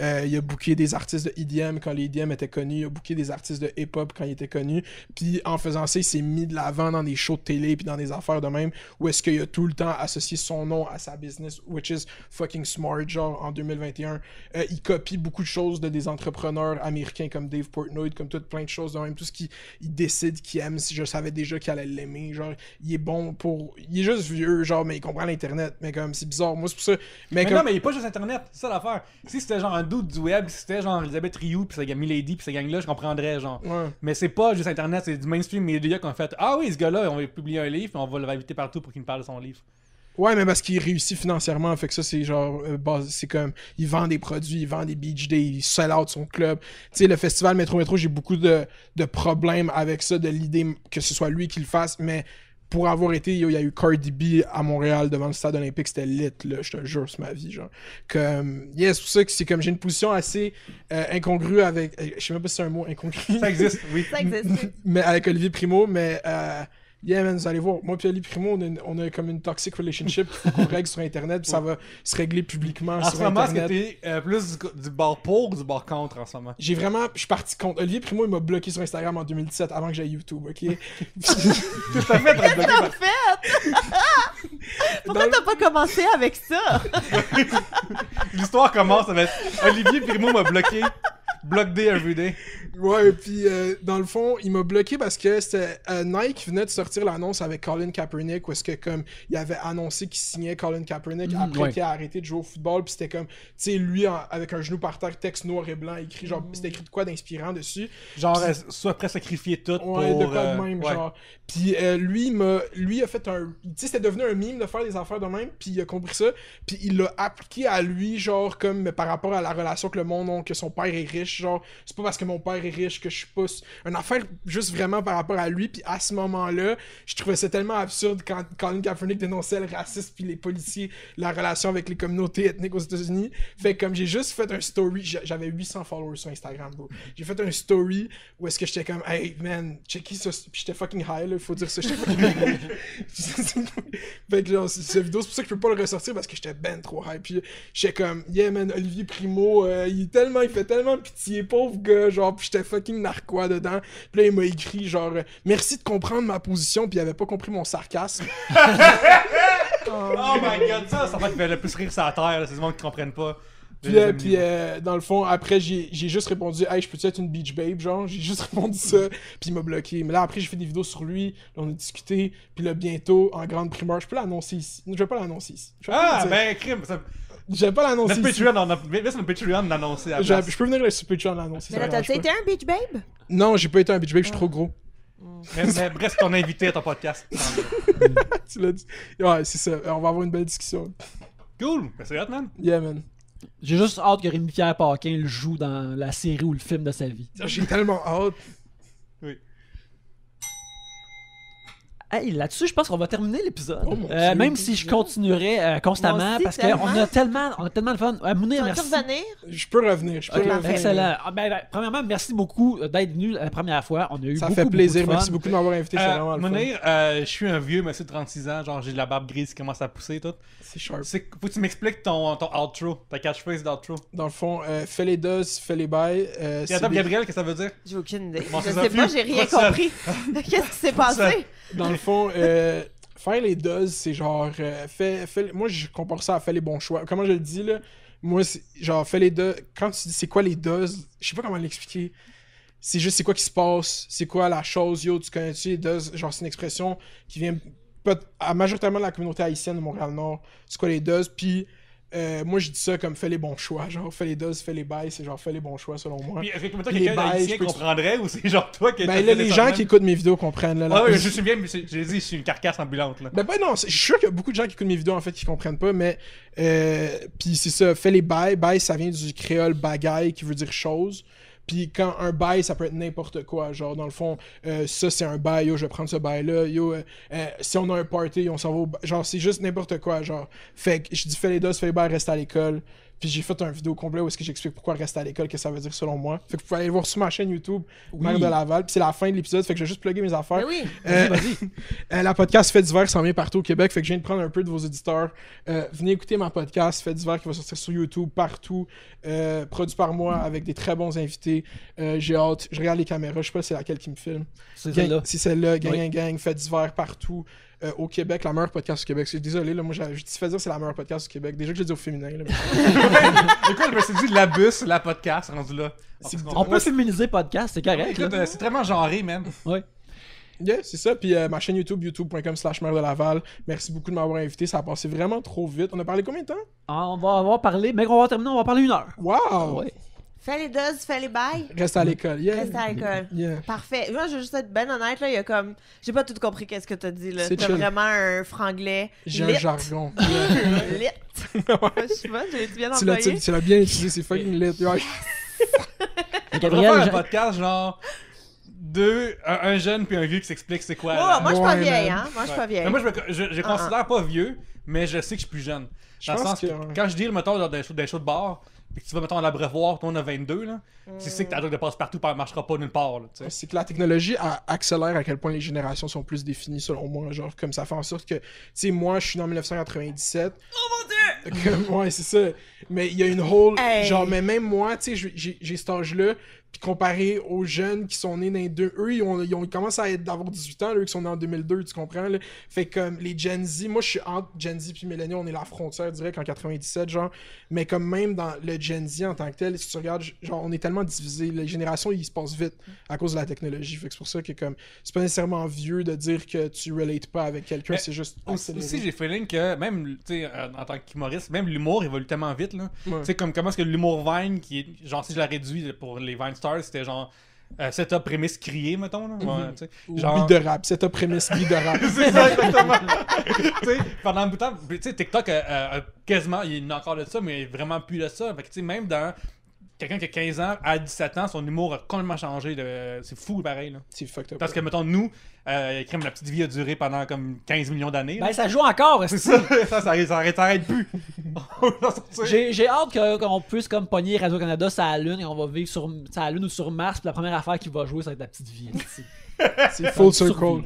Speaker 3: Euh, il a booké des artistes de EDM quand les EDM étaient connus. Il a booké des artistes de hip-hop quand ils étaient connus. Puis en faisant ça, il s'est mis de l'avant dans des shows de télé puis dans des affaires de même où est-ce qu'il a tout le temps associé son nom à sa business, which is fucking smart, genre en 2021. Euh, il copie beaucoup de choses de des entrepreneurs américains comme Dave Portnoy, comme tout plein de choses de même. Tout ce qu'il il décide qu'il aime, si je savais déjà qu'il allait l'aimer. Genre, il est bon pour. Il est juste vieux, genre, mais il comprend l'Internet. Mais comme, c'est bizarre. Moi, c'est pour ça. Mais,
Speaker 1: Mais
Speaker 3: comme.
Speaker 1: non, mais il est pas juste Internet, c'est ça l'affaire. Si c'était genre un doute du web, si c'était genre Elisabeth Rioux, pis sa gang Milady, pis sa gang-là, je comprendrais, genre.
Speaker 3: Ouais.
Speaker 1: Mais c'est pas juste Internet, c'est du mainstream media qu'on fait. Ah oui, ce gars-là, on va publier un livre, puis on va l'inviter partout pour qu'il nous parle de son livre.
Speaker 3: Ouais, mais parce qu'il réussit financièrement, fait que ça, c'est genre, euh, c'est comme, il vend des produits, il vend des beach days, il sell out son club. Tu sais, le festival Métro Métro, j'ai beaucoup de, de problèmes avec ça, de l'idée que ce soit lui qui le fasse, mais pour avoir été, il y a eu Cardi B à Montréal devant le stade olympique, c'était lit, là, je te jure, c'est ma vie, genre. Comme, yeah, c'est pour ça que c'est comme, j'ai une position assez euh, incongrue avec, euh, je sais même pas si c'est un mot, incongru.
Speaker 1: Ça existe, oui.
Speaker 4: Ça existe. oui.
Speaker 3: mais avec Olivier Primo, mais euh, yeah man, vous allez voir, moi puis Olivier Primo, on a, une- on a comme une toxic relationship qu'il faut qu'on règle sur internet, puis ça va se régler publiquement
Speaker 1: En
Speaker 3: sur
Speaker 1: ce moment, est-ce que
Speaker 3: internet.
Speaker 1: t'es euh, plus du, du bord pour ou du bord contre en ce moment?
Speaker 3: J'ai vraiment, je suis parti contre. Olivier Primo, il m'a bloqué sur Instagram en 2017 avant que j'aille YouTube, ok?
Speaker 1: Tout à fait, très bloqué par-
Speaker 4: Pourquoi t'as pas commencé avec ça?
Speaker 1: L'histoire commence avec Olivier Primo m'a bloqué. Block day everyday.
Speaker 3: Ouais, puis euh, dans le fond, il m'a bloqué parce que c'était euh, Nike venait de sortir l'annonce avec Colin Kaepernick où est-ce que comme il avait annoncé qu'il signait Colin Kaepernick
Speaker 2: Mhm,
Speaker 3: après
Speaker 2: ouais.
Speaker 3: qu'il a arrêté de jouer au football, puis c'était comme tu sais lui en- avec un genou par terre, texte noir et blanc écrit genre c'était écrit de quoi d'inspirant dessus.
Speaker 1: Genre, euh, soit prêt à sacrifier tout pour.
Speaker 3: Ouais, de quoi
Speaker 1: euh,
Speaker 3: de même,
Speaker 1: ouais.
Speaker 3: genre. Puis euh, lui, m'a, lui a fait un. Tu sais, c'était devenu un mime de faire des affaires de même, puis il a compris ça, puis il l'a appliqué à lui, genre, comme mais par rapport à la relation que le monde a, que son père est riche, genre, c'est pas parce que mon père est riche que je suis pas. Une affaire juste vraiment par rapport à lui, puis à ce moment-là, je trouvais ça tellement absurde quand Colin Kaepernick dénonçait le racisme, puis les policiers, la relation avec les communautés ethniques aux États-Unis. Fait comme j'ai juste fait un story, j'a- j'avais 800 followers sur Instagram, bro. J'ai fait un story où est-ce que j'étais comme, hey man, checky ça, puis j'étais fucking high, là, faut dire ça, j'étais fucking high. fait que genre, cette vidéo, c'est pour ça que je peux pas le ressortir parce que j'étais ben trop high. Puis j'étais comme, yeah man, Olivier Primo, euh, il est tellement, il fait tellement pitié, pauvre gars, genre, puis j'étais fucking narquois dedans. Puis là, il m'a écrit, genre, euh, merci de comprendre ma position, puis il avait pas compris mon sarcasme.
Speaker 1: Oh my god, ça, ça fait qu'il fait le plus rire sur la terre, c'est du monde qui comprennent pas.
Speaker 3: Puis, euh, puis euh, dans le fond, après, j'ai juste répondu, hey, je peux-tu être une beach babe, genre, j'ai juste répondu ça, puis il m'a bloqué. Mais là, après, j'ai fait des vidéos sur lui, là, on a discuté, puis là, bientôt, en grande primeur, je peux l'annoncer ici. Je vais pas l'annoncer ici.
Speaker 1: Ah, ben, crime. ça-
Speaker 3: Je vais pas l'annoncer
Speaker 1: Notre
Speaker 3: ici.
Speaker 1: Patreon, on a... laisse notre Patreon l'annoncer à la
Speaker 3: Je,
Speaker 1: place?
Speaker 3: je peux venir sur Patreon l'annoncer.
Speaker 4: Mais là,
Speaker 3: pas.
Speaker 4: été un beach babe?
Speaker 3: Non, j'ai pas été un beach babe, je suis trop gros.
Speaker 1: Mais, mais bref, ton invité à ton podcast.
Speaker 3: tu l'as dit. Ouais, c'est ça. On va avoir une belle discussion.
Speaker 1: cool. C'est hot, man.
Speaker 3: Yeah, man.
Speaker 2: J'ai juste hâte que Rémi-Pierre Paquin le joue dans la série ou le film de sa vie.
Speaker 3: J'ai tellement hâte.
Speaker 2: Hey, là-dessus, je pense qu'on va terminer l'épisode.
Speaker 3: Oh
Speaker 2: Euh, même si je continuerais euh, constamment
Speaker 4: aussi,
Speaker 2: parce qu'on a tellement, on a tellement de fun. Euh, Mounir, merci.
Speaker 4: revenir?
Speaker 3: Je peux revenir. Je peux revenir.
Speaker 2: excellent. Ah, ben, ben, premièrement, merci beaucoup d'être venu la première fois. On a eu
Speaker 3: Ça
Speaker 2: beaucoup,
Speaker 3: fait plaisir.
Speaker 2: beaucoup de fun.
Speaker 3: Merci beaucoup de m'avoir invité.
Speaker 1: Euh. Mounir, euh, je suis un vieux monsieur de 36 ans, genre j'ai de la barbe grise qui commence à pousser tout.
Speaker 3: C'est sharp.
Speaker 1: C'est- Faut que tu m'expliques ton, ton outro, ta catchphrase d'outro.
Speaker 3: Dans le fond, euh, fais les does, fais les bails. Euh,
Speaker 1: Et
Speaker 3: c'est
Speaker 1: attends,
Speaker 3: des-
Speaker 1: Gabriel, qu'est-ce que ça veut dire?
Speaker 4: J'ai aucune idée.
Speaker 1: Bon,
Speaker 4: je
Speaker 1: c'est
Speaker 4: sais pas,
Speaker 1: plus.
Speaker 4: j'ai rien compris. Qu'est-ce qui s'est passé?
Speaker 3: Dans le fond, euh, faire les does, c'est genre. euh, moi, je compare ça à faire les bons choix. Comment je le dis, là Moi, genre, fais les does. Quand tu dis c'est quoi les does, je sais pas comment l'expliquer. c'est juste c'est quoi qui se passe, c'est quoi la chose, yo, tu connais-tu les duzz? Genre, c'est une expression qui vient à majoritairement de la communauté haïtienne de Montréal-Nord. C'est quoi les duzz? Puis euh, moi, je dis ça comme fais les bons choix. Genre, fais les duzz, fais les bails, c'est genre fais les bons choix selon moi.
Speaker 1: Puis,
Speaker 3: Les
Speaker 1: quelqu'un comprendrait ou c'est genre toi qui
Speaker 3: Ben là, les gens qui écoutent mes vidéos comprennent. Là, la-
Speaker 1: Ah oui, je suis bien, mais j'ai dit, je suis une carcasse ambulante, là.
Speaker 3: Ben, ben non, je suis sûr qu'il y a beaucoup de gens qui écoutent mes vidéos en fait qui comprennent pas, mais euh, puis c'est ça, fais les bails, bails ça vient du créole bagaille qui veut dire chose. Puis quand un bail, ça peut être n'importe quoi. Genre, dans le fond, euh, ça c'est un bail, yo, je vais prendre ce bail-là. Yo, euh, euh, si on a un party, on s'en va au Genre, c'est juste n'importe quoi. Genre, fait que je dis fais les dos, fais les bails, reste à l'école. Puis j'ai fait un vidéo complet où est-ce que j'explique pourquoi rester à l'école, que ça veut dire selon moi. Fait que vous pouvez aller le voir sur ma chaîne YouTube, Mère de Laval. Puis c'est la fin de l'épisode, fait que je vais juste plugger mes affaires.
Speaker 4: Ben oui.
Speaker 3: Euh, euh, la podcast Fait d'hiver s'en vient partout au Québec, fait que je viens de prendre un peu de vos éditeurs. Euh, venez écouter ma podcast Fait d'hiver qui va sortir sur YouTube partout, euh, produit par moi avec des très bons invités. Euh, J'ai hâte, je regarde les caméras, je sais pas c'est laquelle qui me filme.
Speaker 2: C'est celle-là.
Speaker 3: C'est celle-là, gang,
Speaker 2: Oui.
Speaker 3: gang, gang, Fait d'hiver partout. Euh, au Québec, la meilleure podcast au Québec. Je suis désolé, là, moi j'ai je dis fait dire c'est la meilleure podcast au Québec. Déjà que je l'ai dit au féminin. Là, mais-
Speaker 1: Écoute, je me suis dit, la bus, la podcast, rendu là.
Speaker 2: On peut féminiser podcast, c'est correct. Là.
Speaker 1: euh, c'est vraiment genré, man.
Speaker 2: Ouais.
Speaker 3: Yeah, c'est ça. Puis euh, ma chaîne YouTube, youtube.com slash mère de Laval. Merci beaucoup de m'avoir invité. Ça a passé vraiment trop vite. On a parlé combien de temps?
Speaker 2: Ah, On va avoir parlé, mais on va terminer, on va parler une heure.
Speaker 3: Wow!
Speaker 2: Ouais.
Speaker 4: Fais les doses, fais les bails.
Speaker 3: Reste à l'école. Yeah.
Speaker 4: Reste à l'école.
Speaker 3: Yeah.
Speaker 4: Parfait. Moi, je veux juste être ben honnête, là. Il y a comme. J'ai pas tout compris qu'est-ce que t'as dit, là.
Speaker 3: C'est
Speaker 4: T'as
Speaker 3: chill.
Speaker 4: vraiment un franglais.
Speaker 3: J'ai un
Speaker 4: lit.
Speaker 3: jargon.
Speaker 4: lit. Je sais pas, j'ai bien employé.
Speaker 3: tu l'as bien utilisé, c'est fucking lit.
Speaker 1: On
Speaker 2: Gabriel,
Speaker 1: un podcast, genre, deux, un, un jeune puis un vieux qui s'explique c'est quoi. La-
Speaker 4: moi, je suis pas vieille, hein. Moi, je suis
Speaker 1: Ouais.
Speaker 4: pas vieille.
Speaker 1: Mais moi, je, me, je, je considère pas vieux, mais je sais que je suis plus jeune.
Speaker 3: Je
Speaker 1: Dans le sens que, quand je dis, mettons, dans des shows, des shows de bar, puis que tu vas, mettons, à l'abreuvoir, toi, on a 22, là, tu sais que ta drogue de passe-partout ne marchera pas nulle part.
Speaker 3: C'est que la technologie accélère à quel point les générations sont plus définies, selon moi. Genre, comme ça fait en sorte que, tu sais, moi, je suis né en 1997. Oh mon dieu! Comme, ouais, c'est ça. Mais il y a une whole.
Speaker 4: Hey.
Speaker 3: Genre, mais même moi, tu sais, j'ai- cet âge-là. Puis comparé aux jeunes qui sont nés dans les deux, eux, ils, ont, ils, ont- ils commencent à être d'avoir 18 ans, eux qui sont nés en 2002, tu comprends? Là? Fait que comme les Gen Z, moi je suis entre Gen Z puis Millennials, on est la frontière direct en 97, genre. Mais comme même dans le Gen Z en tant que tel, si tu regardes, genre, on est tellement divisé, les générations, ils se passent vite à cause de la technologie. Fait que c'est pour ça que comme, c'est pas nécessairement vieux de dire que tu relates pas avec quelqu'un, c'est juste
Speaker 1: Aussi,
Speaker 3: accéléré.
Speaker 1: aussi, j'ai feeling que même, tu sais, en tant qu'humoriste, même l'humour évolue tellement vite, là.
Speaker 3: Ouais.
Speaker 1: Tu sais, comme comment est-ce que l'humour Vine, qui est, genre, si je la réduis pour les Vine Stars, c'était genre, euh, setup, prémisse, crier, mettons, là. Ouais.
Speaker 3: Ou
Speaker 1: Genre-
Speaker 3: beat de rap, ta prémisse beat de rap.
Speaker 1: c'est ça, exactement. pendant un bout de temps, tu sais, TikTok, euh, euh, quasiment, il y en a encore de ça, mais vraiment plus de ça. Fait que, même dans quelqu'un qui a 15 ans à 17 ans, son humour a complètement changé. De... C'est fou, pareil, là.
Speaker 3: c'est fucked up.
Speaker 1: Parce que, mettons, nous, euh, crème, la petite vie a duré pendant comme 15 millions d'années. là.
Speaker 2: Ben, ça joue encore.
Speaker 1: c'est ça, ça, ça, arrête- ça arrête, ça arrête plus.
Speaker 2: J'ai j'ai hâte que- qu'on puisse comme pogner Radio-Canada sur la Lune et on va vivre sur, sur la Lune ou sur Mars. Puis la première affaire qui va jouer, ça va être la petite vie.
Speaker 3: C'est full circle.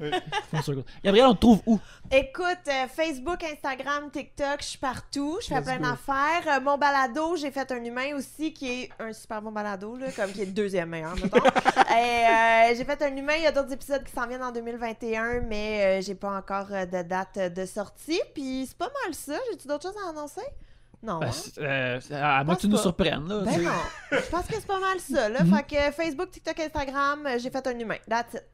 Speaker 2: là. Full circle. Gabriel, on te trouve où?
Speaker 4: Écoute, euh, Facebook, Instagram, TikTok, je suis partout. Je fais plein d'affaires. Euh, mon balado, j'ai fait un humain aussi qui est un super bon balado, là, comme qui est le deuxième meilleur, mettons. Et, euh, j'ai fait un humain. Il y a d'autres épisodes qui s'en viennent en 2021, mais euh, j'ai pas encore euh, de date de sortie. Puis c'est pas mal ça. J'ai-tu d'autres choses à annoncer? Non.
Speaker 2: Ben,
Speaker 4: hein?
Speaker 2: euh, À moins que tu nous
Speaker 4: pas.
Speaker 2: surprennes. Là,
Speaker 4: Ben non. Je pense que c'est pas mal ça, là.
Speaker 2: Mhm.
Speaker 4: Fait que Facebook, TikTok, Instagram, j'ai fait un humain. That's it.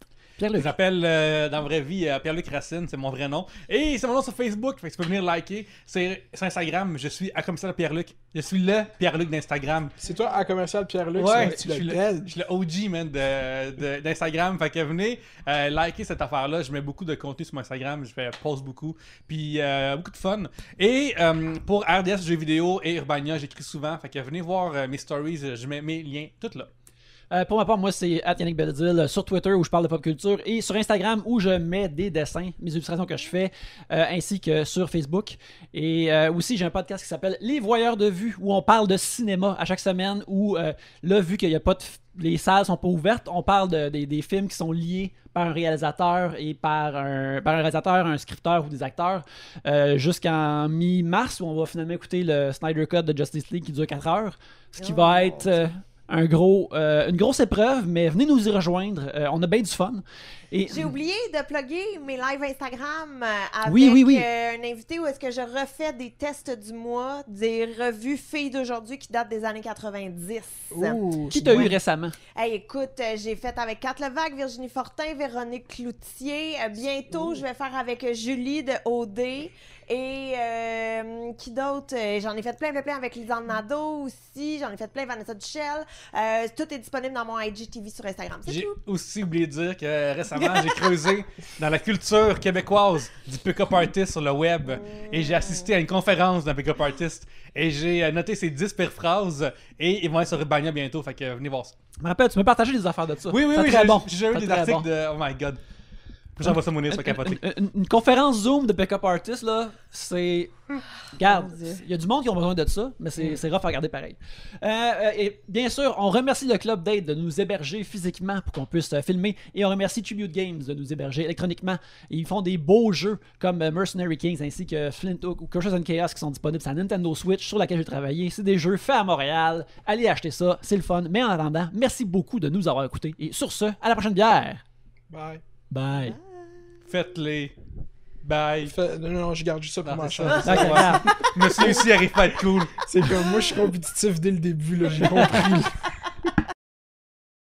Speaker 1: Je m'appelle euh, dans la vraie vie euh, Pierre-Luc Racine, c'est mon vrai nom. Et c'est mon nom sur Facebook, fait que tu peux venir liker. C'est sur Instagram, je suis à commissaire Pierre-Luc. Je suis le Pierre-Luc d'Instagram.
Speaker 3: C'est toi à commercial Pierre-Luc,
Speaker 1: Ouais,
Speaker 3: tu
Speaker 1: je suis
Speaker 3: le
Speaker 1: je suis le OG man de- de- d'Instagram. fait que venez euh, liker cette affaire-là. Je mets beaucoup de contenu sur mon Instagram. Je fais post beaucoup. Puis euh, beaucoup de fun. Et euh, pour RDS jeux vidéo et Urbania, j'écris souvent. Fait que venez voir euh, mes stories. Je mets mes liens tout là.
Speaker 2: Euh, pour ma part, moi, c'est Yannick Belledil euh, sur Twitter où je parle de pop culture et sur Instagram où je mets des dessins, mes illustrations que je fais, euh, ainsi que sur Facebook. Et euh, aussi, j'ai un podcast qui s'appelle Les Voyeurs de vue où on parle de cinéma à chaque semaine. Où là, vu qu'il a pas de les salles sont pas ouvertes, on parle de- des- des films qui sont liés par un réalisateur et par un, par un réalisateur, un scripteur ou des acteurs euh, jusqu'en mi-mars où on va finalement écouter le Snyder Cut de Justice League qui dure 4 heures. Ce qui
Speaker 4: Oh,
Speaker 2: va
Speaker 4: mon
Speaker 2: être euh, euh, une grosse épreuve, mais venez nous y rejoindre. Euh, on a bien du fun. Et
Speaker 4: J'ai oublié de plugger mes lives Instagram euh, avec
Speaker 2: Oui, oui, oui.
Speaker 4: euh, un invité où est-ce que je refais des tests du mois, des revues filles d'aujourd'hui qui datent des années 90.
Speaker 3: Ouh,
Speaker 2: qui t'a eu récemment?
Speaker 4: Hey, écoute, euh, j'ai fait avec Kat Levac, Virginie Fortin, Véronique Cloutier. Bientôt, je vais faire avec Julie de OD. Et euh, qui d'autre? J'en ai fait plein, plein, plein avec Lisanne Nadeau aussi. J'en ai fait plein, Vanessa Duchel. Euh, tout est disponible dans mon IGTV sur Instagram.
Speaker 1: J'ai aussi oublié de dire que récemment, j'ai creusé dans la culture québécoise du pick-up artist sur le web et j'ai assisté à une conférence d'un pick-up artist et j'ai euh, noté ses 10 pires phrases et ils vont être sur Urbania bientôt, fait que euh, venez voir ça.
Speaker 2: Je me rappelle, tu me partager des affaires de ça.
Speaker 1: Oui, oui, oui, j'ai
Speaker 2: bon.
Speaker 1: j'ai eu des articles
Speaker 2: bon.
Speaker 1: de... Oh my god. J'envoie ça.
Speaker 2: Une, une- conférence Zoom de pick-up artist, là, c'est. Regarde, il y a du monde qui ont besoin de ça, mais c'est c'est rough à regarder pareil. Euh, euh, et bien sûr, on remercie le Club Date de nous héberger physiquement pour qu'on puisse euh, filmer. Et on remercie Tribute Games de nous héberger électroniquement. Ils font des beaux jeux comme Mercenary Kings ainsi que Flint Hook ou Curses and Chaos qui sont disponibles sur la Nintendo Switch sur laquelle j'ai travaillé. C'est des jeux faits à Montréal. Allez acheter ça, c'est le fun. Mais en attendant, merci beaucoup de nous avoir écoutés. Et sur ce, à la prochaine bière.
Speaker 3: Bye.
Speaker 2: Bye.
Speaker 1: Faites-les. Bye.
Speaker 3: Fait- Non, non, je garde juste ça pour
Speaker 1: Ah,
Speaker 3: ma
Speaker 1: c'est
Speaker 3: chance.
Speaker 1: ça.
Speaker 2: Ok, regarde.
Speaker 1: Monsieur ici arrive pas à être cool.
Speaker 3: C'est comme moi, je suis compétitif dès le début, là, j'ai compris.